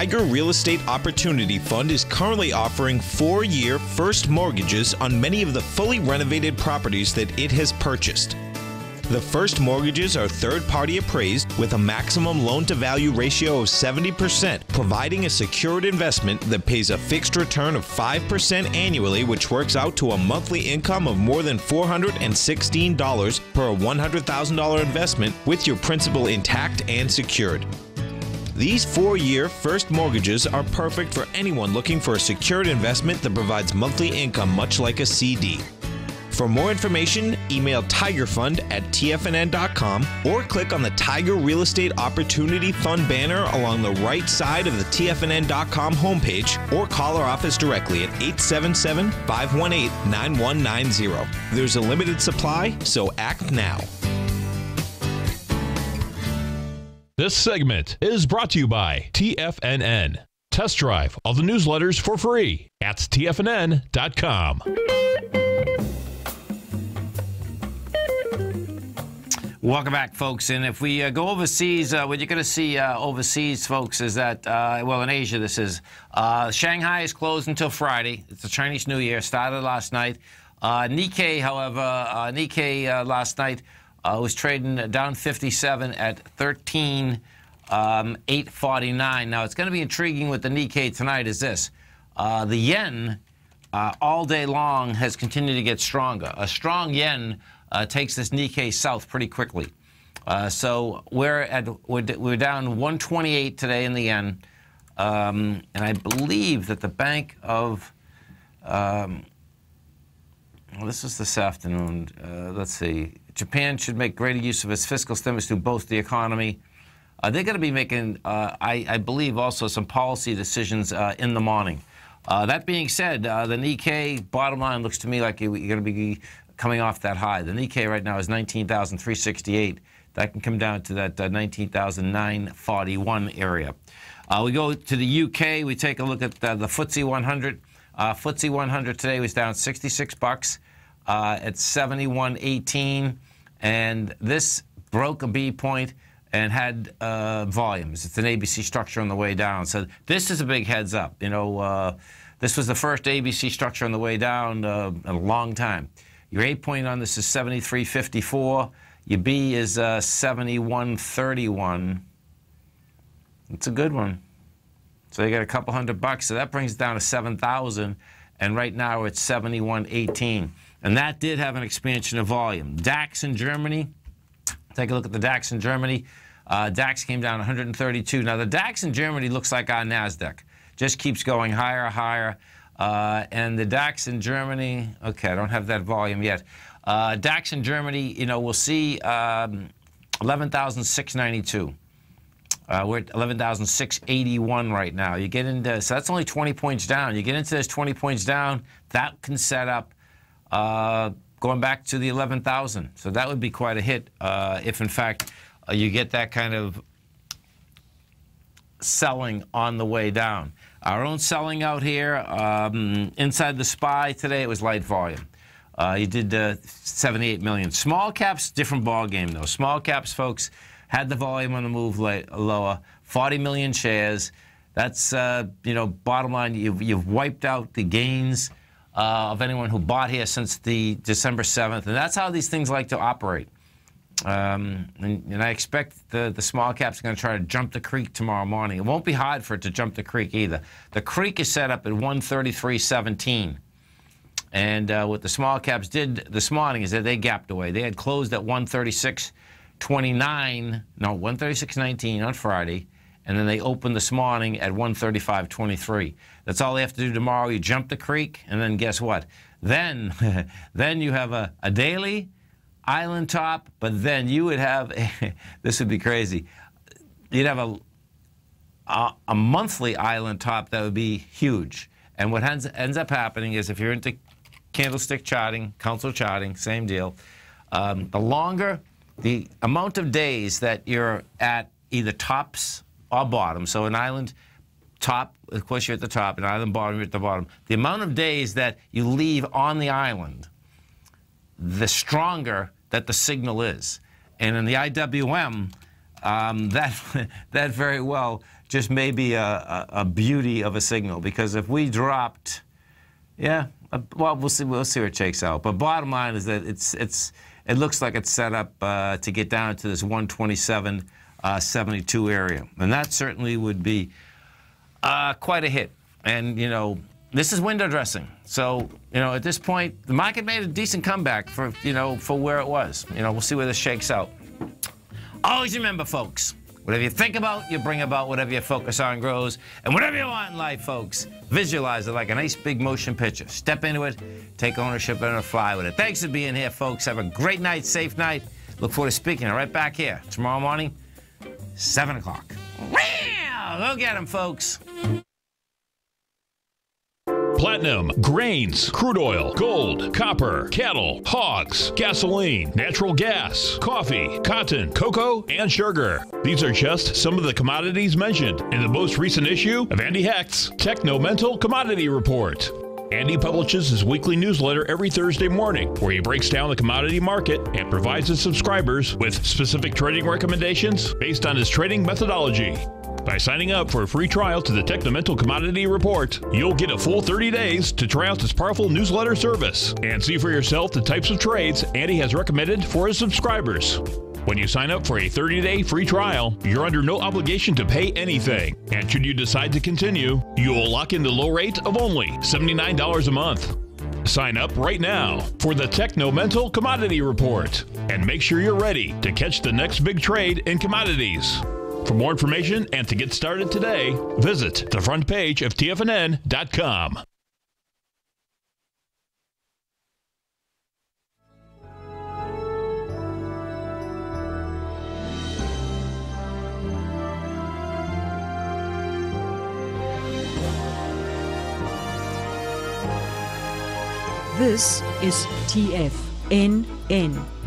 Tiger Real Estate Opportunity Fund is currently offering four year first mortgages on many of the fully renovated properties that it has purchased. The first mortgages are third party appraised with a maximum loan to value ratio of 70%, providing a secured investment that pays a fixed return of 5% annually, which works out to a monthly income of more than $416 per $100,000 investment with your principal intact and secured. These four year first mortgages are perfect for anyone looking for a secured investment that provides monthly income much like a CD. For more information, email TigerFund at TFNN.com or click on the Tiger Real Estate Opportunity Fund banner along the right side of the TFNN.com homepage or call our office directly at 877 518 9190. There's a limited supply, so act now. This segment is brought to you by TFNN. Test drive all the newsletters for free at TFNN.com. Welcome back, folks. And if we uh, go overseas, uh, what you're going to see uh, overseas, folks, is that, uh, well, in Asia, this is uh, Shanghai is closed until Friday. It's the Chinese New Year, started last night. Uh, Nikkei, however, Nikkei last night was trading down 57 at 13. Um, 849. Now, it's going to be intriguing with the Nikkei tonight is this. the yen all day long has continued to get stronger. A strong yen uh, takes this Nikkei south pretty quickly. Uh, so we're at we're, we're, down 128 today in the yen, um, and I believe that the Bank of um, well, this is this afternoon. Uh, let's see. Japan should make greater use of its fiscal stimulus to boost the economy. Uh, they're going to be making, uh, I, I, believe, also some policy decisions uh, in the morning. that being said, the Nikkei bottom line looks to me like you're going to be coming off that high. The Nikkei right now is 19,368. That can come down to that uh, 19,941 area. Uh, we go to the UK. We take a look at the, the FTSE 100. Uh, FTSE 100 today was down 66 bucks uh, at 71.18, and this broke a B point and had uh, volumes. It's an ABC structure on the way down. So this is a big heads up. You know, uh, this was the first ABC structure on the way down uh, in a long time. Your A point on this is 73.54. Your B is uh, 71.31. It's a good one. So you got a couple hundred bucks. So that brings it down to 7,000. And right now it's 71.18. And that did have an expansion of volume. DAX in Germany, take a look at the DAX in Germany. Uh, DAX came down 132. Now the DAX in Germany looks like our NASDAQ. Just keeps going higher, higher. Uh, and the DAX in Germany, okay, I don't have that volume yet. Uh, DAX in Germany, you know, we'll see um, 11,692. Uh, we're at 11,681 right now. You get into, so that's only 20 points down. You get into those 20 points down, that can set up uh, going back to the 11,000. So that would be quite a hit uh, if, in fact, uh, you get that kind of selling on the way down. Our own selling out here, um, inside the SPY today, it was light volume. Uh, you did uh, 78 million. Small caps, different ball game though. Small caps, folks, had the volume on the move lower. 40 million shares. That's uh, you know bottom line. You've, you've wiped out the gains uh, of anyone who bought here since the December 7th, and that's how these things like to operate. Um, and, and, I expect the, the small caps are going to try to jump the creek tomorrow morning. It won't be hard for it to jump the creek either. The creek is set up at 133.17. And uh, what the small caps did this morning is that they gapped away. They had closed at 136.29, no, 136.19 on Friday, and then they open this morning at 135.23. That's all they have to do tomorrow. You jump the creek, and then guess what? Then, then you have a, a daily island top, but then you would have, a, this would be crazy, you'd have a, a, a, monthly island top that would be huge. And what ends, ends up happening is if you're into candlestick charting, council charting, same deal, um, the longer the amount of days that you're at either tops or bottom, so an island top, of course you're at the top, an island bottom, you're at the bottom, the amount of days that you leave on the island, the stronger that the signal is. And in the IWM, um, that, that very well just may be a, a, a, beauty of a signal because if we dropped, yeah, uh, well, we'll see, we'll see where it shakes out. But bottom line is that it's, it's, it looks like it's set up uh, to get down to this 127, uh, 72 area. And that certainly would be uh, quite a hit. And, you know, this is window dressing. So, you know, at this point, the market made a decent comeback for, you know, for where it was. You know, we'll see where this shakes out. Always remember, folks, whatever you think about, you bring about. Whatever you focus on grows. And whatever you want in life, folks, visualize it like a nice big motion picture. Step into it, take ownership, and fly with it. Thanks for being here, folks. Have a great night, safe night. Look forward to speaking right back here tomorrow morning, 7 o'clock. Go get them, folks platinum, grains, crude oil, gold, copper, cattle, hogs, gasoline, natural gas, coffee, cotton, cocoa, and sugar. These are just some of the commodities mentioned in the most recent issue of Andy Hecht's Technomental Commodity Report. Andy publishes his weekly newsletter every Thursday morning, where he breaks down the commodity market and provides his subscribers with specific trading recommendations based on his trading methodology. By signing up for a free trial to the Technomental Commodity Report, you'll get a full 30 days to try out this powerful newsletter service and see for yourself the types of trades Andy has recommended for his subscribers. When you sign up for a 30 day free trial, you're under no obligation to pay anything. And should you decide to continue, you will lock in the low rate of only $79 a month. Sign up right now for the Technomental Commodity Report and make sure you're ready to catch the next big trade in commodities. For more information and to get started today, visit the front page of TFNN.com. This is TFNN.